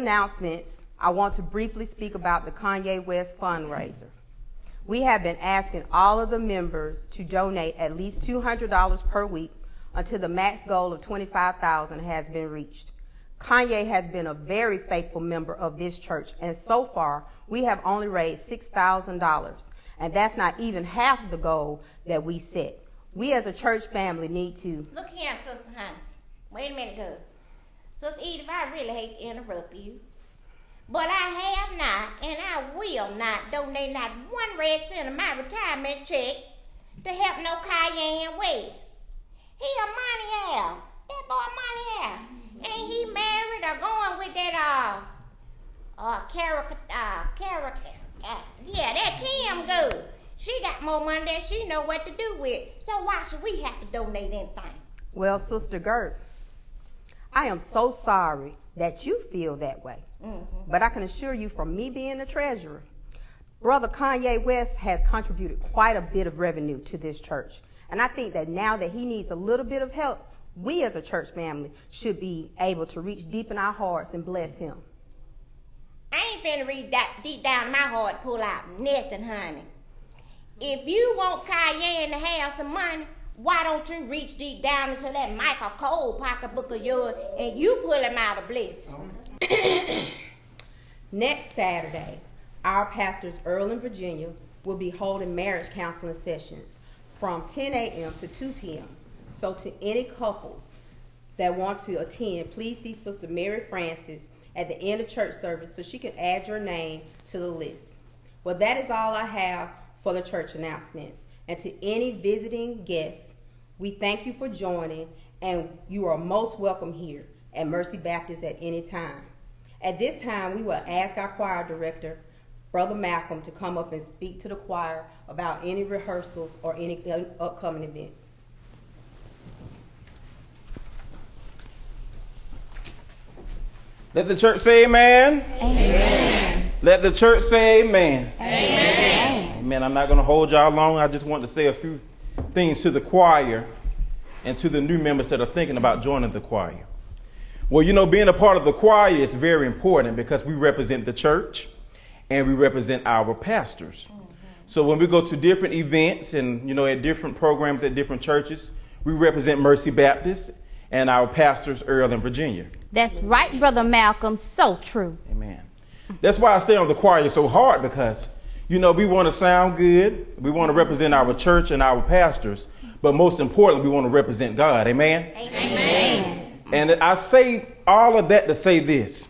announcements, I want to briefly speak about the Kanye West fundraiser. We have been asking all of the members to donate at least $200 per week until the max goal of 25,000 dollars has been reached. Kanye has been a very faithful member of this church, and so far we have only raised $6,000, and that's not even half the goal that we set. We as a church family need to. Look here, Sister Honey. Wait a minute, girl. Sister Edith, I really hate to interrupt you. But I have not, and I will not donate not one red cent of my retirement check to help no Cayenne West. He a money out. That boy money out. Ain't he married or going with that uh uh caricature uh caricature uh, yeah, that Kim good. She got more money than she know what to do with. So why should we have to donate anything? Well, Sister Gert, I am so sorry that you feel that way. Mm-hmm. But I can assure you from me being the treasurer, Brother Kanye West has contributed quite a bit of revenue to this church. And I think that now that he needs a little bit of help, we as a church family should be able to reach deep in our hearts and bless him. I ain't finna read that deep down in my heart pull out nothing, honey. If you want Cayenne to have some money, why don't you reach deep down into that Michael Cole pocketbook of yours and you pull him out of bliss? Next Saturday, our pastors Earl and Virginia will be holding marriage counseling sessions from 10 a.m. to 2 p.m. So to any couples that want to attend, please see Sister Mary Francis at the end of church service so she can add your name to the list. Well, that is all I have for the church announcements. And to any visiting guests, we thank you for joining, and you are most welcome here at Mercy Baptist at any time. At this time, we will ask our choir director, Brother Malcolm, to come up and speak to the choir about any rehearsals or any upcoming events. Let the church say amen. Amen. Let the church say amen. Amen. Amen. I'm not going to hold y'all long. I just want to say a few things to the choir and to the new members that are thinking about joining the choir. Well, you know, being a part of the choir is very important because we represent the church and we represent our pastors. Mm-hmm. So when we go to different events and, you know, at different programs at different churches, we represent Mercy Baptist and our pastors, Earl and Virginia. That's right, Brother Malcolm. So true. Amen. That's why I stay on the choir so hard because, you know, we want to sound good. We want to represent our church and our pastors. But most importantly, we want to represent God. Amen? Amen. And I say all of that to say this.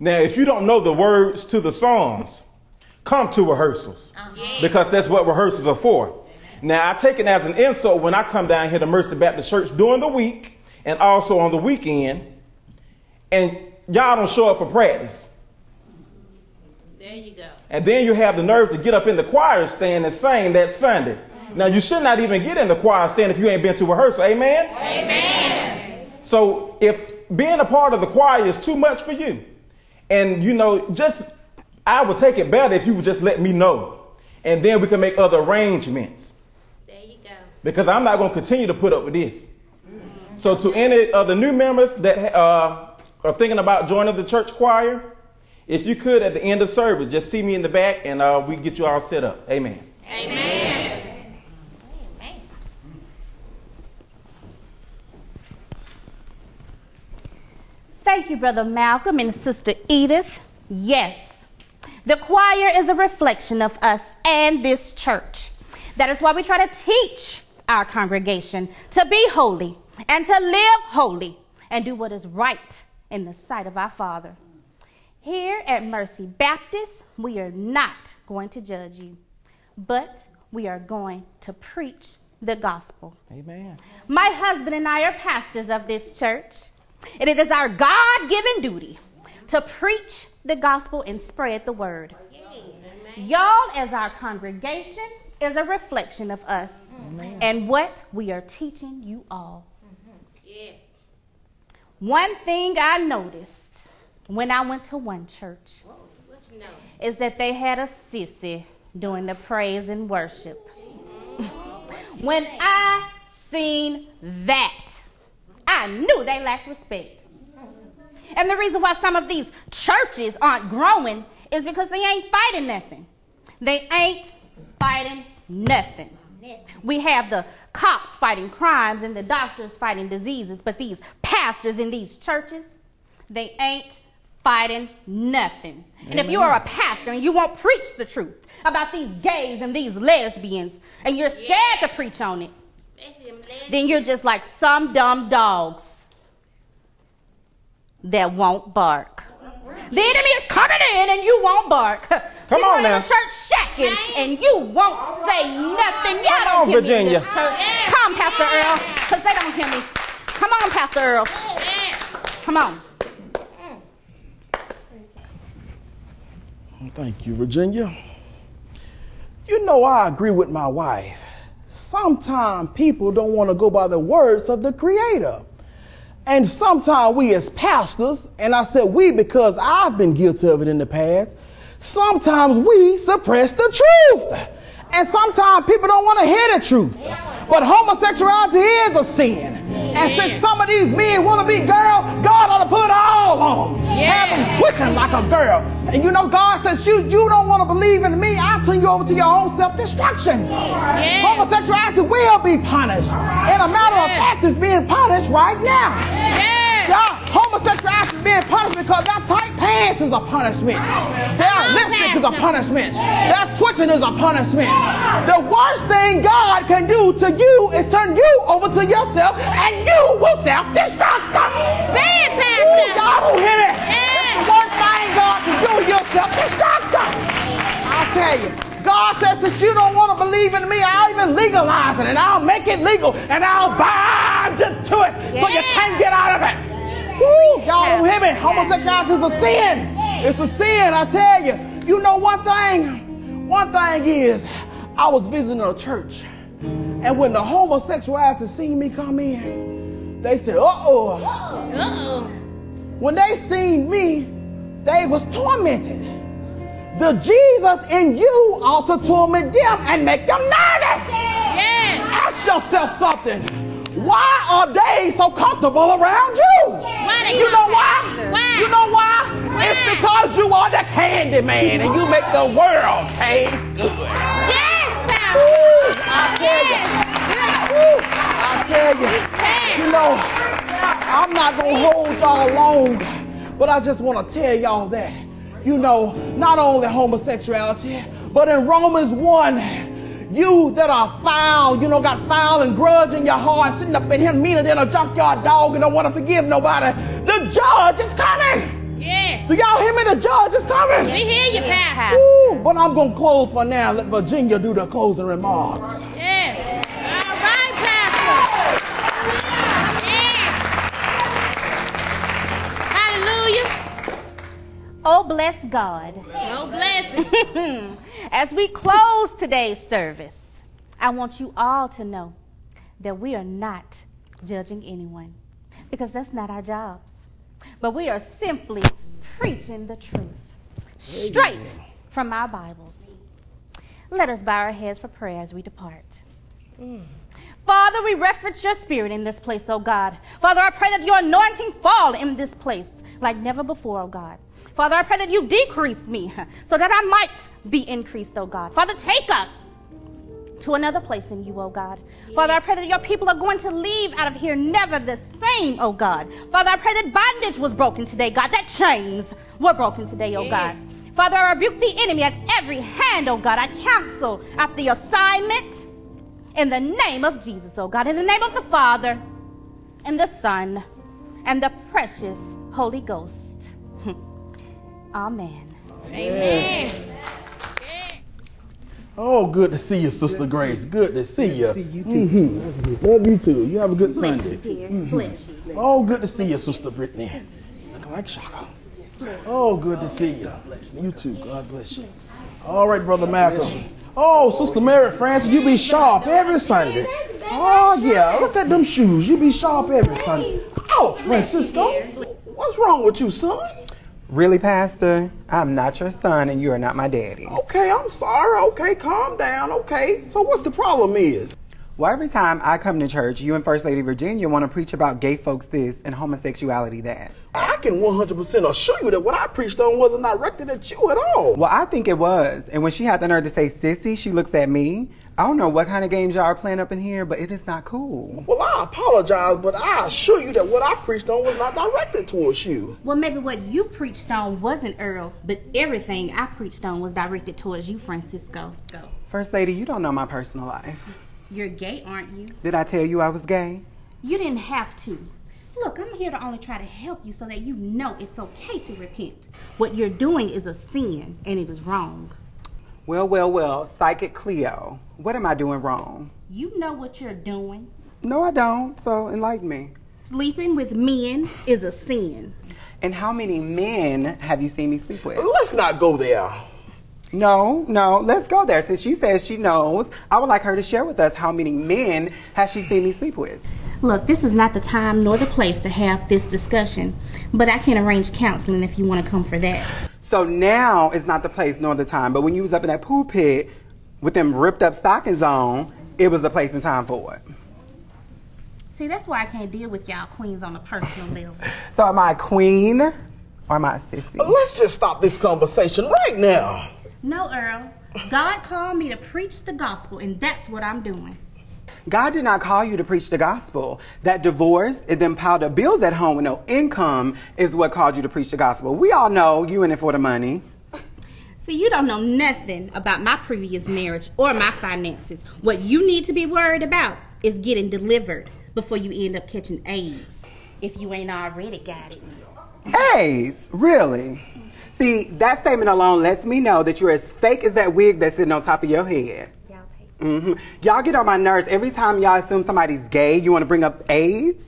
Now, if you don't know the words to the songs, come to rehearsals Uh-huh. because that's what rehearsals are for. Now, I take it as an insult when I come down here to Mercy Baptist Church during the week and also on the weekend, and y'all don't show up for practice. There you go. And then you have the nerve to get up in the choir stand and sing that Sunday. Now, you should not even get in the choir stand if you ain't been to rehearsal. Amen? Amen. So, if being a part of the choir is too much for you, and you know, just I would take it better if you would just let me know, and then we can make other arrangements. There you go. Because I'm not going to continue to put up with this. So, to any of the new members that uh, are thinking about joining the church choir, if you could at the end of service, just see me in the back, and uh, we get you all set up. Amen. Amen. Amen. Thank you, Brother Malcolm and Sister Edith. Yes, the choir is a reflection of us and this church. That is why we try to teach our congregation to be holy and to live holy and do what is right in the sight of our Father. Here at Mercy Baptist, we are not going to judge you, but we are going to preach the gospel. Amen. My husband and I are pastors of this church, and it is our God given duty to preach the gospel and spread the word. Amen. Y'all, as our congregation, is a reflection of us and what we are teaching you all. Mm-hmm. Yes. One thing I noticed when I went to one church Whoa, is that they had a sissy doing the praise and worship. when I seen that, I I knew they lacked respect. And the reason why some of these churches aren't growing is because they ain't fighting nothing. They ain't fighting nothing. We have the cops fighting crimes and the doctors fighting diseases, but these pastors in these churches, they ain't fighting nothing. And if you are a pastor and you won't preach the truth about these gays and these lesbians, and you're scared to preach on it, Especially them ladies. then you're just like some dumb dogs that won't bark. The enemy is coming in and you won't bark. Come People on in now. the church shacking and you won't say nothing. Y'all Come don't on, hear me in Virginia. this church. Come, Pastor Earl, because they don't hear me. Come on, Pastor Earl. Yeah. Come on. Thank you, Virginia. You know, I agree with my wife. Sometimes people don't want to go by the words of the Creator. And sometimes we as pastors, and I said we because I've been guilty of it in the past, sometimes we suppress the truth. And sometimes people don't want to hear the truth. But homosexuality is a sin. And since some of these men want to be girls, God ought to put all on them. Have them twitching like a girl. And you know, God says, you, you don't want to believe in me, I'll turn you over to your own self-destruction. Homosexuality will be punished. And a matter of fact, it's being punished right now. Y'all, homosexuality is being punished because that tight pants is a punishment. Their lipstick is a punishment. Their twitching is a punishment. The worst thing God can do to you is turn you over to yourself and you will self-destruct. Say it, Ooh, Pastor. y'all don't hear me. It's the worst thing God can do, you'll self-destruct. I'll tell you. God says, since you don't want to believe in me, I'll even legalize it and I'll make it legal and I'll bind you to it so you can't get out of it. Woo, y'all don't hear me. Homosexuality is a sin. It's a sin, I tell you. You know one thing? One thing is, I was visiting a church, and when the homosexuality seen me come in, they said, uh-oh. Uh-oh. When they seen me, they was tormented. The Jesus in you ought to torment them and make them nervous. Yeah. Ask yourself something. Why are they so comfortable around you? Why You know why? Why? You know why? Why? It's because you are the candy man and you make the world taste good. Yes, Pastor. I tell you. Woo, I tell you. You know, I'm not gonna hold y'all long, but I just want to tell y'all that, you know, not only homosexuality, but in Romans 1, you that are foul, you know, got foul and grudge in your heart, sitting up in here meaner than a junkyard dog and don't want to forgive nobody. The judge is coming. Yes. Do y'all hear me? The judge is coming. We hear you. Woo, but I'm gonna close for now. Let Virginia do the closing remarks. Oh, bless God. Oh, blessing. As we close today's service, I want you all to know that we are not judging anyone because that's not our job. But we are simply preaching the truth straight from our Bibles. Let us bow our heads for prayer as we depart. Father, we reference your spirit in this place, oh God. Father, I pray that your anointing fall in this place like never before, oh God. Father, I pray that you decrease me so that I might be increased, oh God. Father, take us to another place in you, oh God. Father, I pray that your people are going to leave out of here never the same, oh God. Father, I pray that bondage was broken today, God, that chains were broken today, oh God. Father, I rebuke the enemy at every hand, oh God. I counsel at the assignment in the name of Jesus, oh God. In the name of the Father, and the Son, and the precious Holy Ghost. Amen. Amen. Oh, good to see you, Sister Grace. Good to see you. See you too. Love you too. You have a good Sunday. Mhm. Oh, good to see you, Sister Brittany. Looking like Shaka. Oh, good to see you. You too. God bless you. All right, Brother Malcolm. Oh, Sister Mary Francis, you be sharp every Sunday. Oh, yeah. Look at them shoes. You be sharp every Sunday. Oh, Francisco. What's wrong with you, son? Really, Pastor? I'm not your son and you are not my daddy. Okay, I'm sorry. Okay, calm down. Okay. So what's the problem is? Well, every time I come to church, you and First Lady Virginia want to preach about gay folks this and homosexuality that. I can 100% assure you that what I preached on wasn't directed at you at all. Well, I think it was. And when she had the nerve to say sissy, she looks at me. I don't know what kind of games y'all are playing up in here, but it is not cool. Well, I apologize, but I assure you that what I preached on was not directed towards you. Well, maybe what you preached on wasn't Earl, but everything I preached on was directed towards you, Francisco. Go. First Lady, you don't know my personal life. You're gay, aren't you? Did I tell you I was gay? You didn't have to. Look, I'm here to only try to help you so that you know it's okay to repent. What you're doing is a sin, and it is wrong. Well, well, well, Psychic Cleo, what am I doing wrong? You know what you're doing. No, I don't, so enlighten me. Sleeping with men is a sin. And how many men have you seen me sleep with? Let's not go there. No, no, let's go there. Since she says she knows, I would like her to share with us how many men has she seen me sleep with. Look, this is not the time nor the place to have this discussion, but I can arrange counseling if you want to come for that. So now is not the place nor the time. But when you was up in that pulpit with them ripped up stockings on, it was the place and time for it. See, that's why I can't deal with y'all queens on a personal level. So am I a queen or am I a sissy? Uh, let's just stop this conversation right now. No, Earl. God called me to preach the gospel, and that's what I'm doing. God did not call you to preach the gospel. That divorce and then piled up bills at home with no income is what called you to preach the gospel. We all know you in it for the money. See, you don't know nothing about my previous marriage or my finances. What you need to be worried about is getting delivered before you end up catching AIDS, if you ain't already got it. AIDS? Really? See, that statement alone lets me know that you're as fake as that wig that's sitting on top of your head. Y'all pay. hmm Y'all get on my nerves every time y'all assume somebody's gay. You want to bring up AIDS?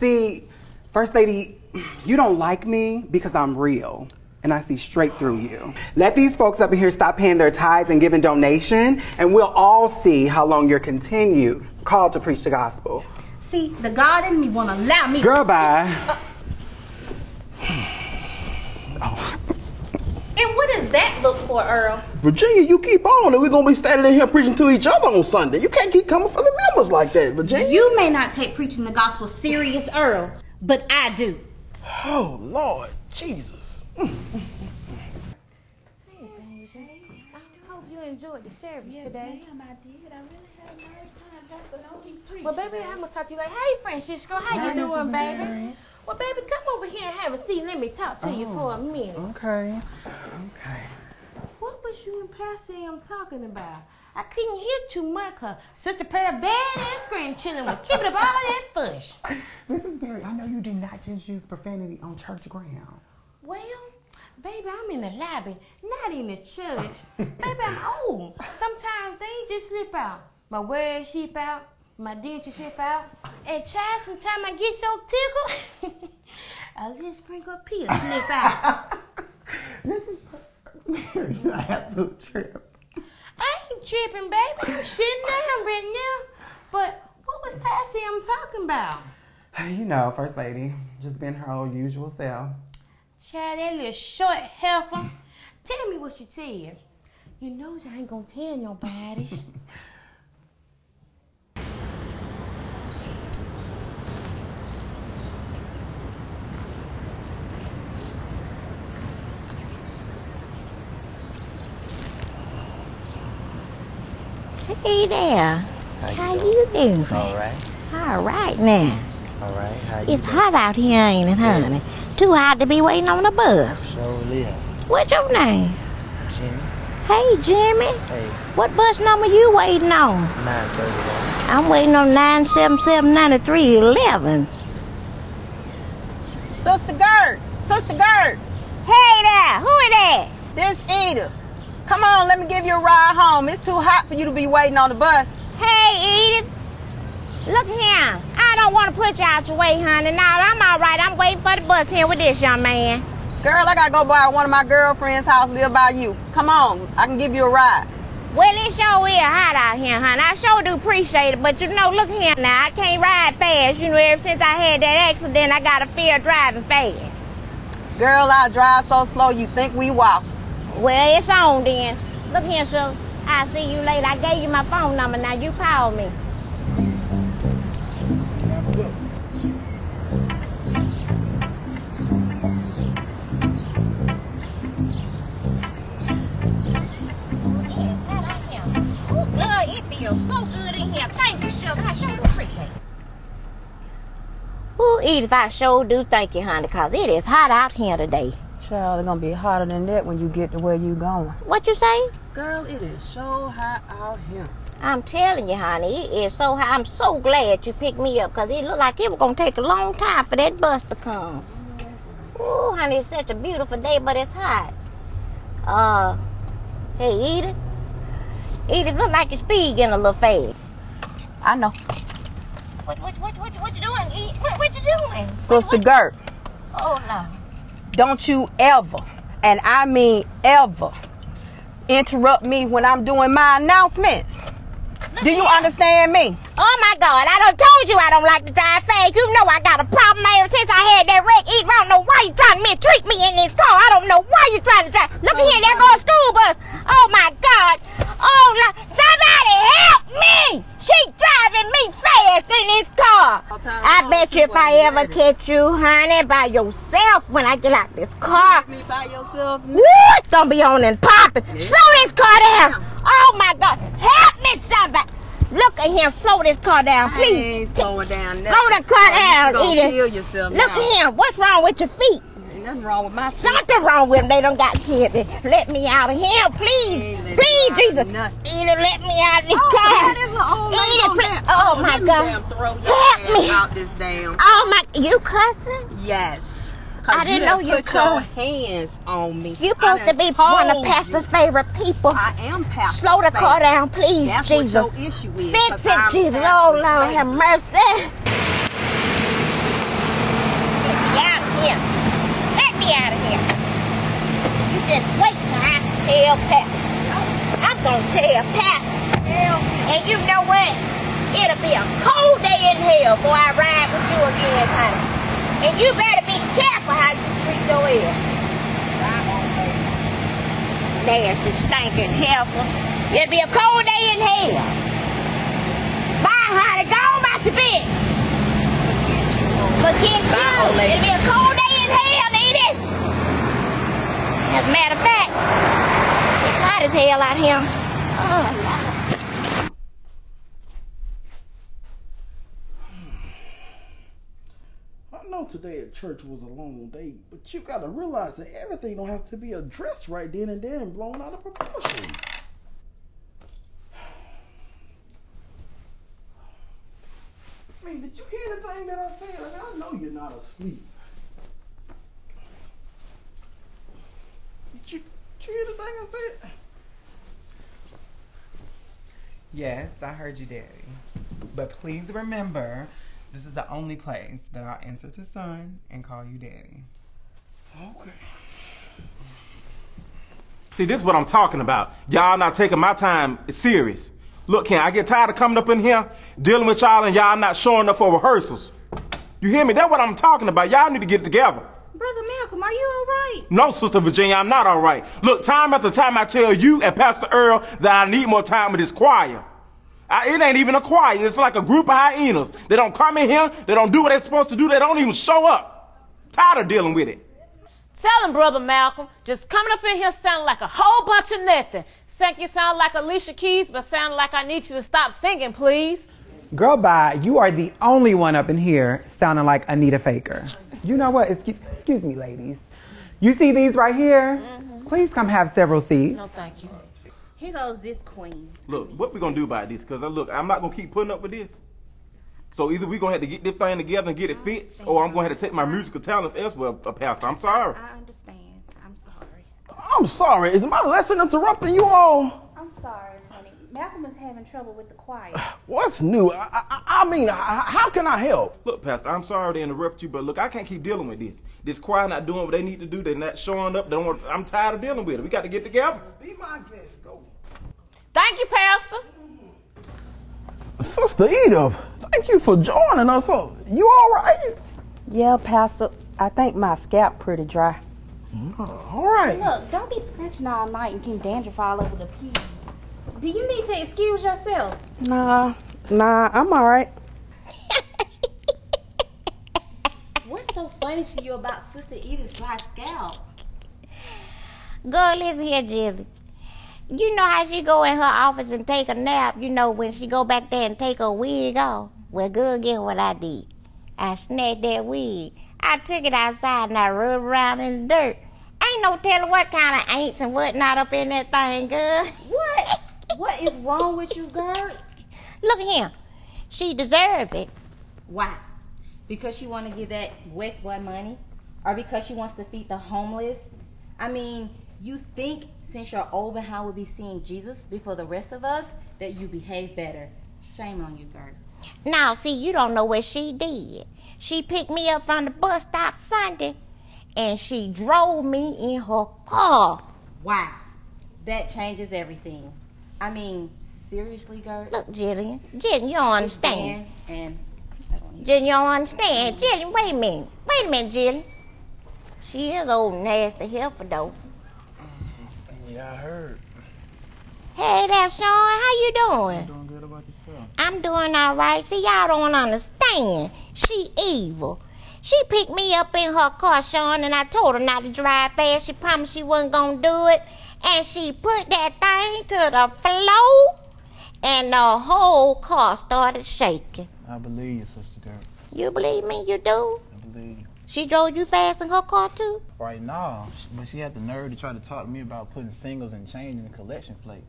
See, First Lady, you don't like me because I'm real. And I see straight through you. Let these folks up in here stop paying their tithes and giving donation, and we'll all see how long you're continued called to preach the gospel. See, the God in me won't allow me. Girl, bye. And what does that look for, Earl? Virginia, you keep on, and we're gonna be standing in here preaching to each other on Sunday. You can't keep coming for the members like that, Virginia. You may not take preaching the gospel serious, Earl, but I do. Oh Lord, Jesus. Hey, baby. I hope you enjoyed the service today. Ma'am, I did. I really had a nice time. That's an only preach. Well, baby, I'm gonna talk to you like, hey, Francisco, how you doing, baby? Well, baby, come over here and have a seat. Let me talk to you for a oh, minute. Okay. Okay. What was you and Pastor M talking about? I couldn't hear too much. 'cause Sister Pearl badass grandchildren was keeping up all that fuss. Mrs. Berry, I know you did not just use profanity on church ground. Well, baby, I'm in the lobby, not in the church. baby, I'm old. Sometimes things just slip out. My words slip out, my dentures slip out. And child, sometimes I get so tickled, a little sprinkle of peel slip out. Mrs. Berry, you absolute trip. I ain't tripping, baby. I'm sitting down right now. But what was Pastor M talking about? You know, First Lady, just being her old usual self. Child, that little short heifer. Tell me what you said. You know I ain't gonna tell nobody. Hey there. How you doing? All right, All right now. all right. How you It's hot out here, ain't it, honey? Too hot to be waiting on the bus. Sure live. What's your name? Jimmy. Hey, Jimmy. Hey, What bus number you waiting on? 931. I'm waiting on 9779311. Sister Gert, Sister Gert, Hey there, who is that? this Edith. Come on, let me give you a ride home. It's too hot for you to be waiting on the bus. Hey, Edith. Look here. I don't want to put you out your way, honey. No, I'm all right. I'm waiting for the bus here with this young man. Girl, I gotta go by one of my girlfriend's house, live by you. Come on, I can give you a ride. Well, it sure is hot out here, honey. I sure do appreciate it, but you know, look here now. I can't ride fast. You know, ever since I had that accident, I got a fear of driving fast. Girl, I drive so slow you think we walk. Well, it's on then. Look here, sir. I'll see you later. I gave you my phone number. Now you call me. Edith, I sure do thank you, honey, because it is hot out here today. Child, it's gonna be hotter than that when you get to where you going. What you say? Girl, it is so hot out here. I'm telling you, honey, it is so hot. I'm so glad you picked me up because it looked like it was gonna take a long time for that bus to come. Ooh, honey, it's such a beautiful day, but it's hot. Uh, hey, Edith. Edith, look like your speed getting a little fast. I know. What, what, what, what, what you doing, Edith? What, what you doing? Sister Gert, Oh, no. Don't you ever, and I mean ever, interrupt me when I'm doing my announcements. Look Do you here. understand me? Oh my God! I done told you I don't like to drive fast. You know I got a problem ever since I had that wreck. Eat, I don't know why you trying to mistreat me in this car. I don't know why you trying to drive. Look at here, there goes a school bus. Oh my God! Oh, somebody help me! She driving me fast in this car. I bet you if I ever catch you, honey, by yourself when I get out this car, Me by yourself. Woo, it's gonna be on and popping. Slow this car down. Oh my God. Help me, somebody. Look at him. Slow this car down, I please. ain't slowing down nothing. Slow the car down, Edith. Look now. at him. What's wrong with your feet? Nothing wrong with my feet. Something wrong with them. They don't got hit. Let me out of here, please. Please, Jesus. Edith, let me out of this Oh, car. that is an old lady on please. that. Oh, oh my God. throw Help me. out this damn. Oh my, you cussing? Yes. I didn't you know you put your hands on me. You supposed to be one of Pastor's you. favorite people. I am pastor. Slow the car down, please, That's Jesus. what your issue is. Fix it, I'm Jesus. pastor's Oh, Lord, have mercy. Get me out of here. Let me out of here. You just wait till I tell Pastor. I'm to tell Pastor. And you know what? It'll be a cold day in hell before I ride with you again, honey. And you better be careful how you treat your ear. Nasty, stinking, helpful. It'll be a cold day in hell. Bye, honey. Go on about your business. Forget you. It'll be a cold day in hell, Edith. As a matter of fact, it's hot as hell out here. Oh, I know today at church was a long day, but you gotta realize that everything don't have to be addressed right then and there and blown out of proportion. I mean, did you hear anything that I said? Mean, I know you're not asleep. Did you, did you hear the thing I said? Yes, I heard you, Daddy. But please remember, this is the only place that I'll answer to son and call you Daddy. Okay. See, this is what I'm talking about. Y'all not taking my time serious. Look, Ken, I get tired of coming up in here dealing with y'all and y'all not showing up for rehearsals. You hear me? That's what I'm talking about. Y'all need to get together. Brother Malcolm, are you all right? No, Sister Virginia, I'm not all right. Look, time after time I tell you and Pastor Earl that I need more time with this choir. I, it ain't even a choir. It's like a group of hyenas. They don't come in here. They don't do what they're supposed to do. They don't even show up. Tired of dealing with it. Tell him, Brother Malcolm, just coming up in here sounding like a whole bunch of nothing. Think you sound like Alicia Keys, but sound like I need you to stop singing, please. Girl, bye. You are the only one up in here sounding like Anita Faker. You know what? Excuse, excuse me, ladies. You see these right here? Please come have several seats. No, thank you. Here goes this queen. Look, what we gonna do about this? Cause uh, look, I'm not gonna keep putting up with this. So either we gonna have to get this thing together and get it fixed, or I'm gonna have to take my musical talents elsewhere, uh, Pastor. I'm sorry. I understand. I'm sorry. I'm sorry. Is my lesson interrupting you all? I'm sorry, honey. Malcolm is having trouble with the choir. What's new? I, I, I mean, h- how can I help? Look, Pastor, I'm sorry to interrupt you, but look, I can't keep dealing with this. This choir not doing what they need to do. They're not showing up. They don't want, I'm tired of dealing with it. We got to get together. Be my guest, go. Thank you, Pastor. Sister Edith, thank you for joining us. Uh, You all right? Yeah, Pastor. I think my scalp pretty dry. All right. Look, don't be scratching all night and getting dandruff all over the pew. Do you need to excuse yourself? Nah, nah, I'm all right. What's so funny to you about Sister Edith's dry scalp? Go listen here, Jilly. You know how she go in her office and take a nap, you know, when she go back there and take her wig off? Well, good, get what I did. I snatched that wig. I took it outside and I rubbed around in the dirt. Ain't no telling what kind of ants and whatnot up in that thing, girl. What? What is wrong with you, girl? Look at him. She deserve it. Why? Because she want to give that West boy money, or because she wants to feed the homeless? I mean, you think since you're old behind will be seeing Jesus before the rest of us that you behave better? Shame on you, girl. Now, see, you don't know what she did. She picked me up from the bus stop Sunday, and she drove me in her car. Wow, that changes everything. I mean, seriously, girl. Look, Jillian, Jillian, you don't understand. And I don't even. Jillian, you don't understand. Jillian, wait a minute. Wait a minute, Jillian. She is old nasty heifer, though. Mm-hmm. Yeah, I heard. Hey there, Sean. How you doing? I'm Doing good about yourself. I'm doing all right. See, y'all don't understand. She evil. She picked me up in her car, Sean, and I told her not to drive fast. She promised she wasn't gonna do it. And she put that thing to the floor, and the whole car started shaking. I believe you, sister girl. You believe me? You do? I believe you. She drove you fast in her car, too? Right now, but she had the nerve to try to talk to me about putting singles and change in the collection plate.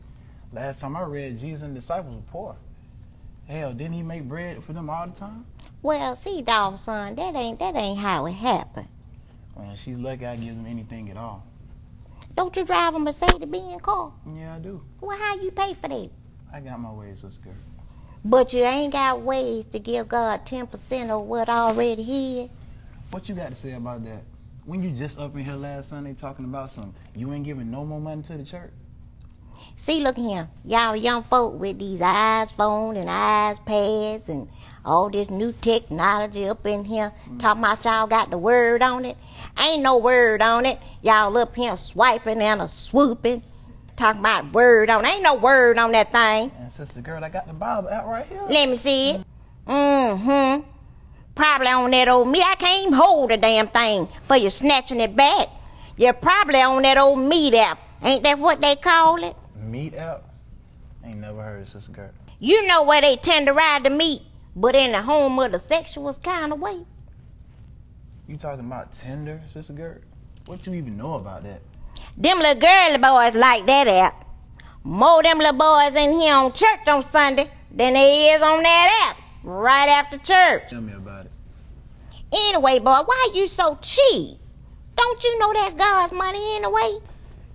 Last time I read, Jesus and the disciples were poor. Hell, didn't he make bread for them all the time? Well, see, dog, son, that ain't that ain't how it happened. Well, she's lucky I give them anything at all. Don't you drive a Mercedes-Benz car? Yeah, I do. Well, how you pay for that? I got my ways, sister girl. But you ain't got ways to give God 10% of what already His. What you got to say about that? When you just up in here last Sunday talking about some, you ain't giving no more money to the church? See, look here. Y'all young folk with these iPhone and eyes iPads and all this new technology up in here talking about y'all got the word on it. Ain't no word on it. Y'all up here swiping and a swooping. Talking about word on Ain't no word on that thing. And sister girl, I got the Bible out right here. Let me see it. Mm-hmm. Probably on that old meat. I can't even hold the damn thing for you snatching it back. You're probably on that old meat app. Ain't that what they call it? Meat out? Ain't never heard of sister girl. You know where they tend to ride the meat, but in the home of the sexual kind of way. You talking about Tinder, sister Gert? What you even know about that? Them little girly boys like that app. More them little boys in here on church on Sunday than they is on that app right after church. Tell me about it. Anyway, boy, why you so cheap? Don't you know that's God's money anyway?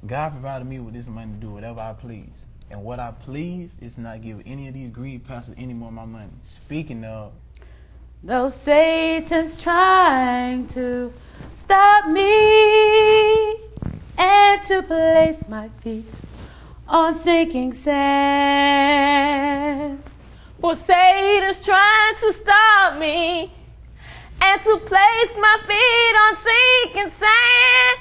God provided me with this money to do whatever I please. And what I please is not give any of these greedy pastors any more of my money. Speaking of, Though Satan's trying to stop me and to place my feet on sinking sand. For Satan's trying to stop me and to place my feet on sinking sand.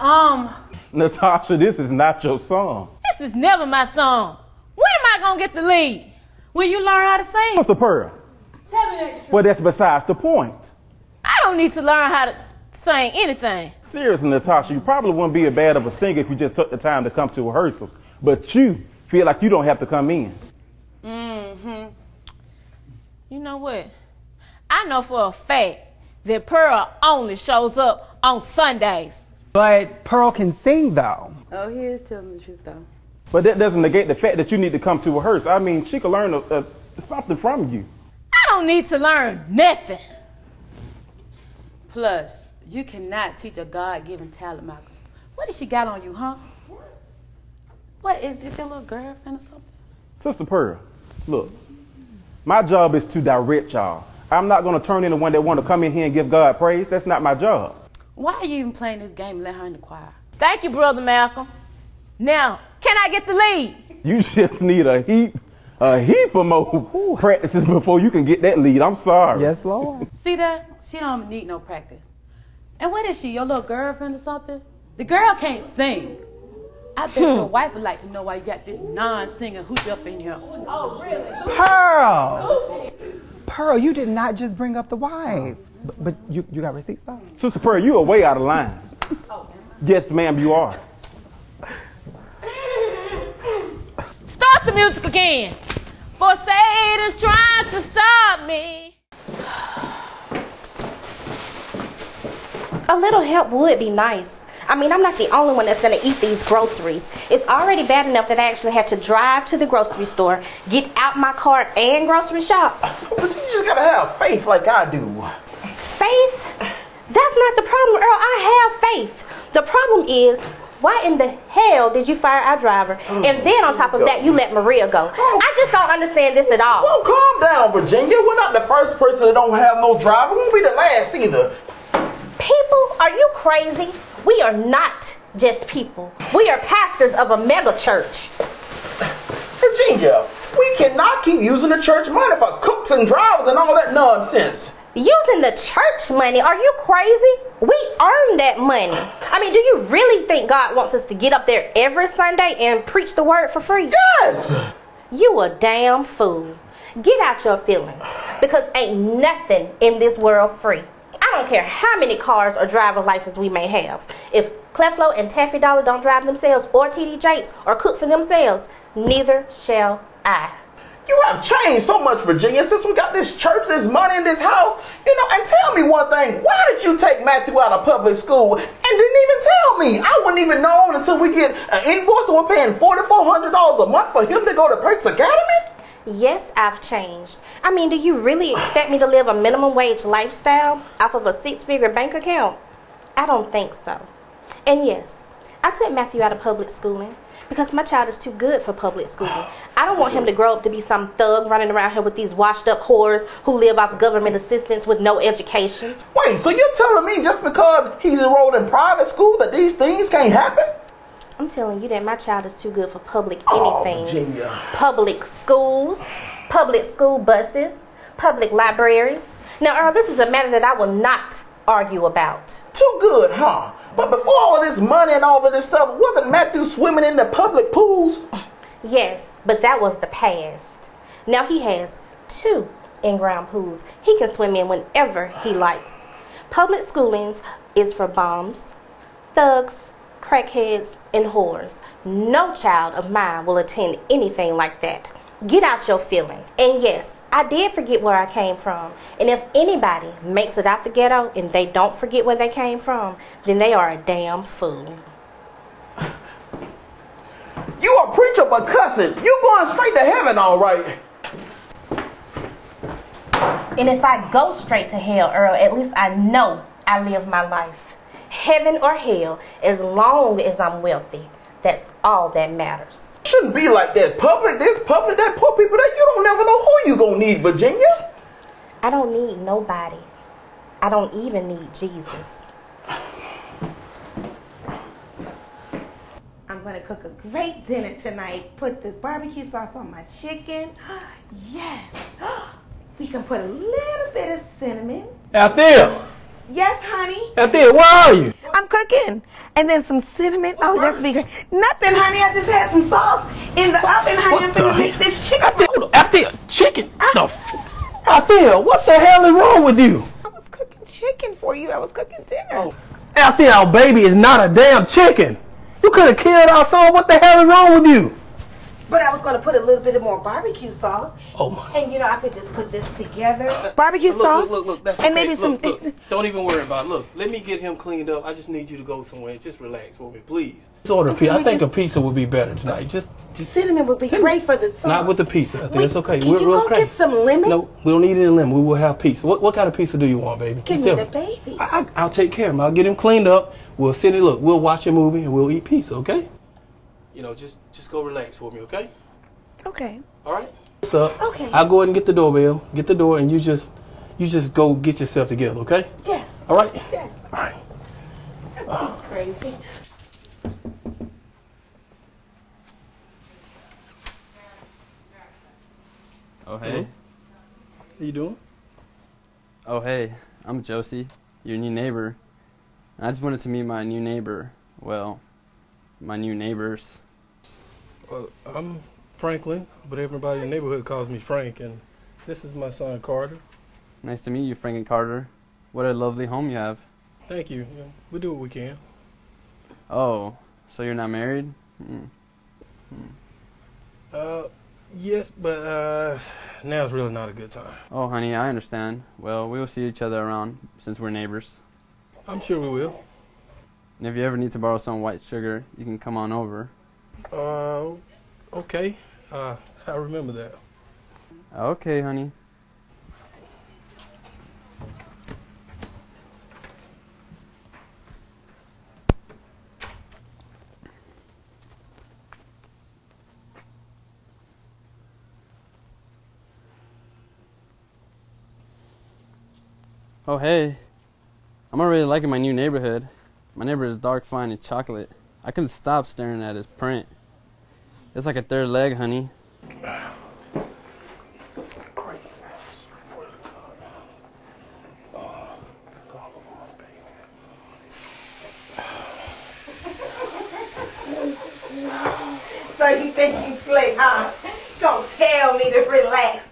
Um, Natasha, this is not your song. This is never my song. When am I gonna get the lead? When you learn how to sing, What's the pearl? tell me that. Well, that's besides the point. I don't need to learn how to sing anything. Seriously, Natasha, you probably wouldn't be as bad of a singer if you just took the time to come to rehearsals. But you feel like you don't have to come in. Mm-hmm. You know what? I know for a fact that Pearl only shows up on Sundays. But Pearl can sing though. Oh, he is telling the truth though. But that doesn't negate the fact that you need to come to rehearse. I mean, she could learn a, a, something from you. I don't need to learn nothing. Plus, you cannot teach a God-given talent, Malcolm. What has she got on you, huh? What is this your little girlfriend or something? Sister Pearl, look, my job is to direct y'all. I'm not going to turn into one that want to come in here and give God praise. That's not my job. Why are you even playing this game and let her in the choir? Thank you, Brother Malcolm. Now, can I get the lead? You just need a heap, a heap of more practices before you can get that lead. I'm sorry. Yes, Lord. See that? She don't need no practice. And what is she, your little girlfriend or something? The girl can't sing. I bet hmm. your wife would like to know why you got this non-singer hooch up in here. Oh, really? Pearl! Pearl, you did not just bring up the wife. But, but you, you got receipts though? Sister Pearl, you are way out of line. Oh. Yes, ma'am, you are. Start the music again. For Satan's trying to stop me. A little help would be nice. I mean, I'm not the only one that's going to eat these groceries. It's already bad enough that I actually had to drive to the grocery store, get out my car, and grocery shop. But you just got to have faith like I do. Faith? That's not the problem, Earl. I have faith. The problem is why in the hell did you fire our driver? Mm. And then on top of that, you let Maria go. Oh. I just don't understand this at all. Well, calm down, Virginia. We're not the first person that don't have no driver. We won't be the last either. People, are you crazy? We are not just people. We are pastors of a mega church. Virginia, we cannot keep using the church money for cooks and drivers and all that nonsense. Using the church money? Are you crazy? We earn that money. I mean, do you really think God wants us to get up there every Sunday and preach the word for free? Yes. You a damn fool. Get out your feelings. Because ain't nothing in this world free. I don't care how many cars or driver's license we may have. If Creflo and Taffy Dollar don't drive themselves or TD Jakes or cook for themselves, neither shall I. You have changed so much, Virginia, since we got this church, this money in this house. You know, and tell me one thing. Why did you take Matthew out of public school and didn't even tell me? I wouldn't even know until we get an invoice and we're paying $4,400 a month for him to go to Perks Academy? Yes, I've changed. I mean, do you really expect me to live a minimum wage lifestyle off of a six figure bank account? I don't think so. And yes, I took Matthew out of public schooling because my child is too good for public school. I don't want him to grow up to be some thug running around here with these washed up whores who live off government assistance with no education. Wait, so you're telling me just because he's enrolled in private school that these things can't happen? I'm telling you that my child is too good for public Oh, anything. Virginia. Public schools, public school buses, public libraries. Now, Earl, this is a matter that I will not argue about. Too good, huh? But before all this money and all of this stuff, wasn't Matthew swimming in the public pools? Yes, but that was the past. Now he has two in-ground pools he can swim in whenever he likes. Public schoolings is for bums, thugs, crackheads, and whores. No child of mine will attend anything like that. Get out your feelings. And yes, I did forget where I came from. And if anybody makes it out the ghetto and they don't forget where they came from, then they are a damn fool. You a preacher but cussing. You going straight to heaven, all right. And if I go straight to hell, Earl, at least I know I live my life. Heaven or hell, as long as I'm wealthy. That's all that matters. Shouldn't be like that. Public this, public that, poor people that. You don't never know who you gonna need, Virginia. I don't need nobody. I don't even need Jesus. I'm gonna cook a great dinner tonight. Put the barbecue sauce on my chicken. Yes. We can put a little bit of cinnamon. Althea, Yes, honey. Althea, where are you? I'm cooking. And then some cinnamon. Oh, that's be great. Nothing, honey. I just had some sauce in the oven, honey. I'm gonna make this chicken. Althea, chicken. The f- Althea, what the hell is wrong with you? I was cooking chicken for you. I was cooking dinner. Oh. Althea, our baby is not a damn chicken. You could have killed our son. What the hell is wrong with you? But I was gonna put a little bit of more barbecue sauce. Oh my. And you know, I could just put this together. Uh, barbecue look, sauce. Look, look, look, that's and maybe look, some. Look, don't even worry about it. Look, let me get him cleaned up. I just need you to go somewhere. Just relax for me, please. Let's order a pizza. I think just- a pizza would be better tonight. Just, just Cinnamon would be great for the sauce. not with the pizza. I think it's okay. Can We're, you we're go okay. get some lemon? No, we don't need any lemon. We will have pizza. What, what kind of pizza do you want, baby? Give Just me the baby. I, I, I'll take care of him. I'll get him cleaned up. We'll sit and look. We'll watch a movie and we'll eat pizza. Okay? You know, just just go relax for me, okay? Okay. All right. What's up? Okay. I'll go ahead and get the doorbell. Get the door, and you just, you just go get yourself together. Okay? Yes. All right? Yes. All right. That's crazy. Oh hey. How you doing? Oh hey. I'm Josie, your new neighbor. I just wanted to meet my new neighbor. Well, my new neighbors. Well, I'm Franklin, but everybody in the neighborhood calls me Frank, and this is my son Carter. Nice to meet you, Frank and Carter. What a lovely home you have. Thank you. Yeah, we do what we can. Oh, so you're not married? Hmm. Hmm. Uh, yes, but uh, now's really not a good time. Oh, honey, I understand. Well, we will see each other around since we're neighbors. I'm sure we will. And if you ever need to borrow some white sugar, you can come on over. Uh, okay. Uh, I remember that. Okay, honey. Oh, hey. I'm already liking my new neighborhood. My neighbor is dark, fine, and chocolate. I couldn't stop staring at his print. It's like a third leg, honey. So you think you slick, huh? Don't tell me to relax.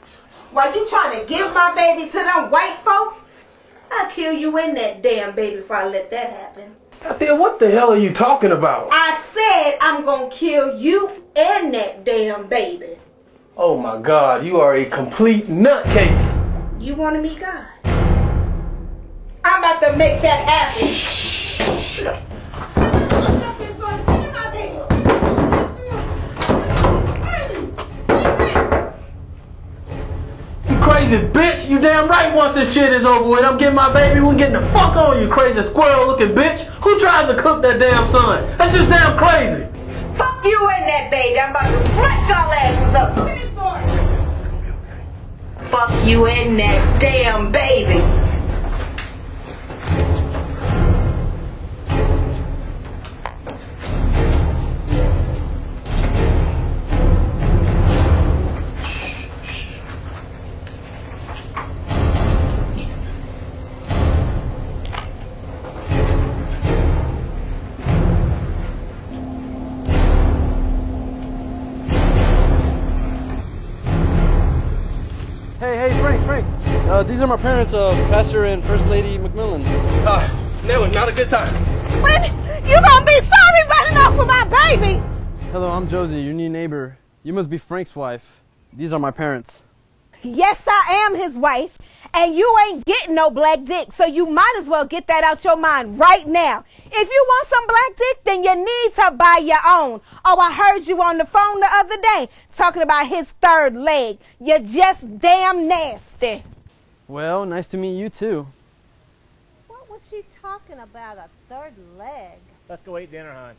While you trying to give my baby to them white folks, I'll kill you in that damn baby if I let that happen. Althea, what the hell are you talking about? I said I'm gonna kill you and that damn baby. Oh my God, you are a complete nutcase. You wanna meet God? I'm about to make that happen. Bitch. You damn right once this shit is over with. I'm getting my baby. We're getting the fuck on you, crazy squirrel looking bitch. Who tries to cook that damn son? That's just damn crazy. Fuck you and that baby. I'm about to flesh y'all asses up. Fuck you and that damn baby. These are my parents, uh, Pastor and First Lady McMillan. Uh, that was not a good time. You gonna be sorry running off with my baby? Hello, I'm Josie, your new neighbor. You must be Frank's wife. These are my parents. Yes, I am his wife, and you ain't getting no black dick, so you might as well get that out your mind right now. If you want some black dick, then you need to buy your own. Oh, I heard you on the phone the other day talking about his third leg. You're just damn nasty. Well, nice to meet you too. What was she talking about? A third leg? Let's go eat dinner, hon.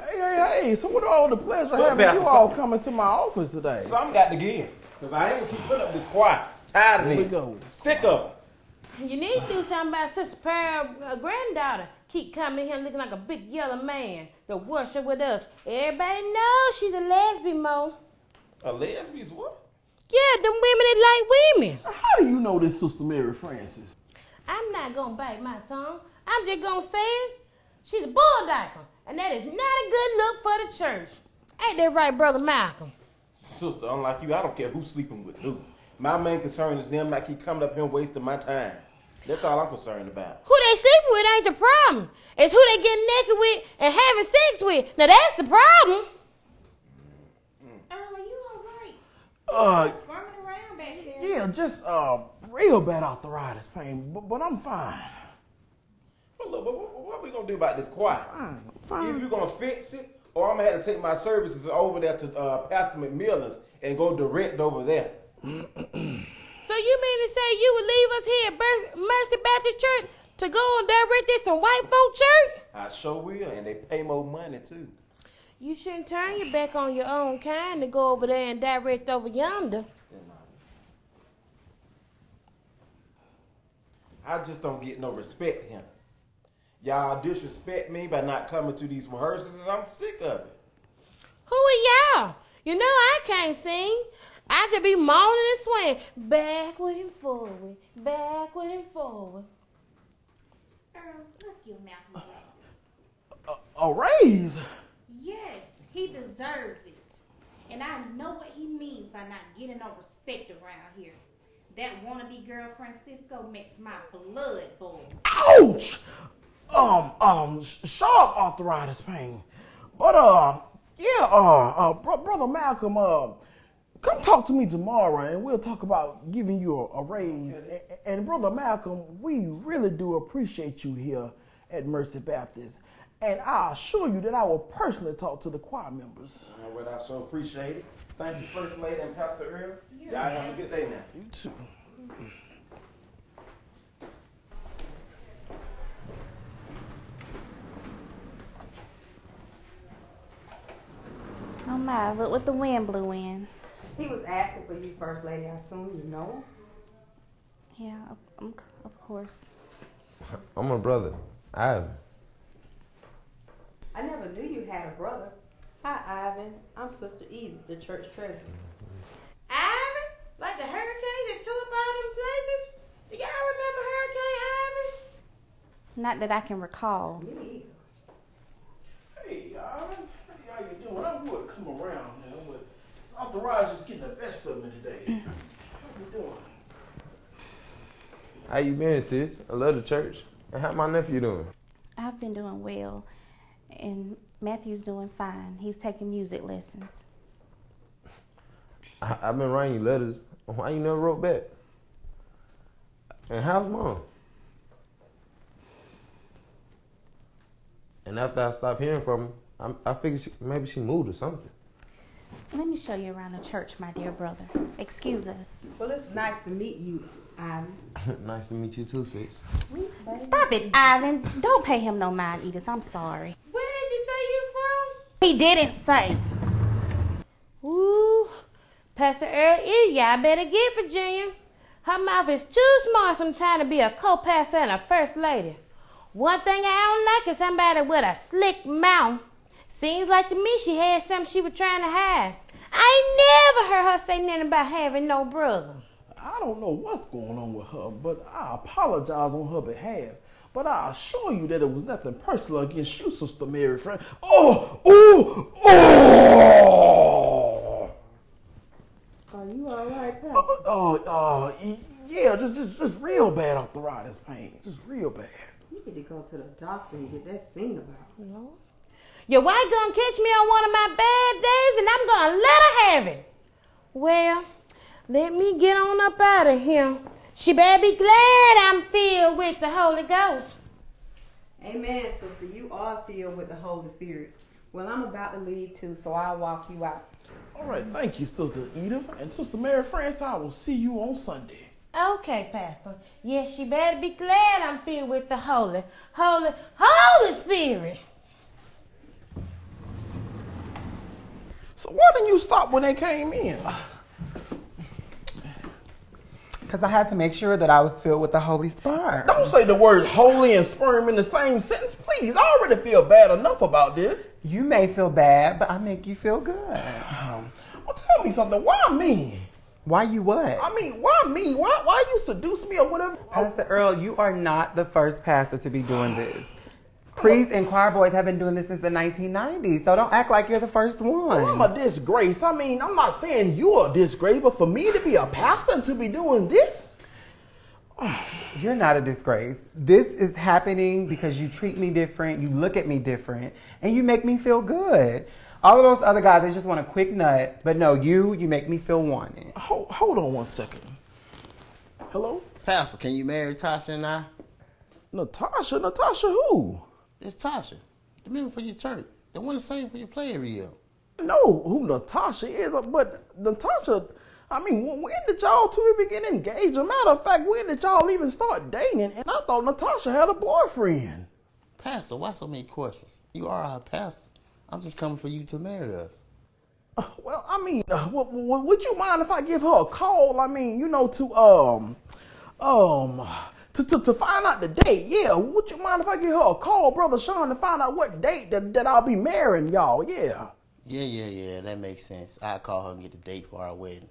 Hey, hey, hey. So what are all the pleasure Look, having Pastor, you all coming to my office today? Something got to give. Because I ain't going to keep putting up this quiet. Tired of it. Sick of it. You need to do something about Sister Pearl, uh, granddaughter. Keep coming here looking like a big yellow man to worship with us. Everybody knows she's a lesbian, Mo. A lesbian's what? Yeah, them women that like women. How do you know this Sister Mary Francis? I'm not gonna bite my tongue. I'm just gonna say it. She's a bulldyker, and that is not a good look for the church. Ain't that right, brother Malcolm? Sister, unlike you, I don't care who's sleeping with who. My main concern is them not keep coming up here and wasting my time. That's all I'm concerned about. Who they sleeping with ain't the problem. It's who they getting naked with and having sex with. Now that's the problem. Earl, are you alright? Uh, Squirming around back there. yeah, just uh, real bad arthritis pain, but, but I'm fine. Well, look, what, what, what we gonna do about this quiet? Fine, fine. Either you gonna fix it, or I'm gonna have to take my services over there to uh, Pastor McMillan's and go direct over there. So you mean to say you would leave us here at Ber- Baptist Church to go and direct this some white folk church? I sure will, and they pay more money too. You shouldn't turn your back on your own kind to go over there and direct over yonder. I just don't get no respect here. Y'all disrespect me by not coming to these rehearsals, and I'm sick of it. Who are y'all? You know I can't sing. I just be moaning and swaying backward and forward, backward and forward. Earl, let's give Malcolm a raise. A raise? Yes, he deserves it. And I know what he means by not getting no respect around here. That wannabe girl Francisco makes my blood boil. Ouch! Um, um, sharp arthritis pain. But uh, yeah, uh, uh, bro- brother Malcolm, uh, Come talk to me tomorrow and we'll talk about giving you a, a raise. And, and Brother Malcolm, we really do appreciate you here at Mercy Baptist. And I assure you that I will personally talk to the choir members. All right, I so appreciate it. Thank you, First Lady and Pastor Earl. Y'all have a good day now. You too. Oh my, look what the wind blew in. He was asking for you, First Lady. I assume you know him. Yeah, of, of- of course. I'm a brother. Ivan. I never knew you had a brother. Hi, Ivan. I'm Sister Edith, the church treasurer. Mm-hmm. Ivan? Like the hurricane that tore up all them places? Do y'all remember Hurricane Ivan? Not that I can recall. Hey, Ivan. Hey, how you doing? I would come around now, but it's arthritis just getting the best of me today. Mm-hmm. How you doing? How you been, sis? I love the church. And how my nephew doing? I've been doing well, and Matthew's doing fine. He's taking music lessons. I, I've been writing you letters. Why you never wrote back? And how's mom? And after I stopped hearing from her, I, I figured she, maybe she moved or something. Let me show you around the church, my dear brother. Excuse us. Well, it's nice to meet you, Ivan. nice to meet you too, sis. Stop it, Ivan. Don't pay him no mind, Edith. I'm sorry. Where did you say you from? He didn't say. Ooh, Pastor Earl E, y'all better get Virginia. Her mouth is too smart sometimes to be a co-pastor and a first lady. One thing I don't like is somebody with a slick mouth. Seems like to me she had something she was trying to hide. I ain't never heard her say nothing about having no brother. I don't know what's going on with her, but I apologize on her behalf. But I assure you that it was nothing personal against you, Sister Mary Frank. Oh, oh, oh! Are you all right, Pastor? Oh, oh, oh, y- yeah, just, just, just real bad arthritis pain, just real bad. You need to go to the doctor and get that seen about. Lord. Your wife gonna catch me on one of my bad days and I'm gonna let her have it. Well, let me get on up out of here. She better be glad I'm filled with the Holy Ghost. Amen, sister. You are filled with the Holy Spirit. Well, I'm about to leave too, so I'll walk you out. All right, thank you, Sister Edith. And Sister Mary France, I will see you on Sunday. Okay, Pastor. Yes, she better be glad I'm filled with the Holy, Holy, Holy Spirit. So why didn't you stop when they came in? Because I had to make sure that I was filled with the Holy Spirit. Don't say the words holy and sperm in the same sentence, please. I already feel bad enough about this. You may feel bad, but I make you feel good. Um, well, tell me something. Why me? Why you what? I mean, why me? Why why you seduce me or whatever? Pastor Earl, you are not the first pastor to be doing this. Priests and choir boys have been doing this since the 1990s, so don't act like you're the first one. I'm a disgrace. I mean, I'm not saying you're a disgrace, but for me to be a pastor and to be doing this, You're not a disgrace. This is happening because you treat me different, you look at me different, and you make me feel good. All of those other guys, they just want a quick nut, but no, you, you make me feel wanted. hold, hold on one second. Hello? Pastor, can you marry Tasha and I? Natasha? Natasha who? It's Tasha. The member for your church. The one sang for your play every year. know who Natasha is, but Natasha, I mean, when, did y'all two even get engaged? As a matter of fact, when did y'all even start dating? And I thought Natasha had a boyfriend. Pastor, why so many questions? You are our pastor. I'm just coming for you to marry us. Well, I mean, uh, w- w- would you mind if I give her a call? I mean, you know, to um, um, to, to to find out the date. Yeah, would you mind if I give her a call, brother Sean, to find out what date that, that I'll be marrying y'all? Yeah. Yeah, yeah, yeah, that makes sense. I'll call her and get the date for our wedding.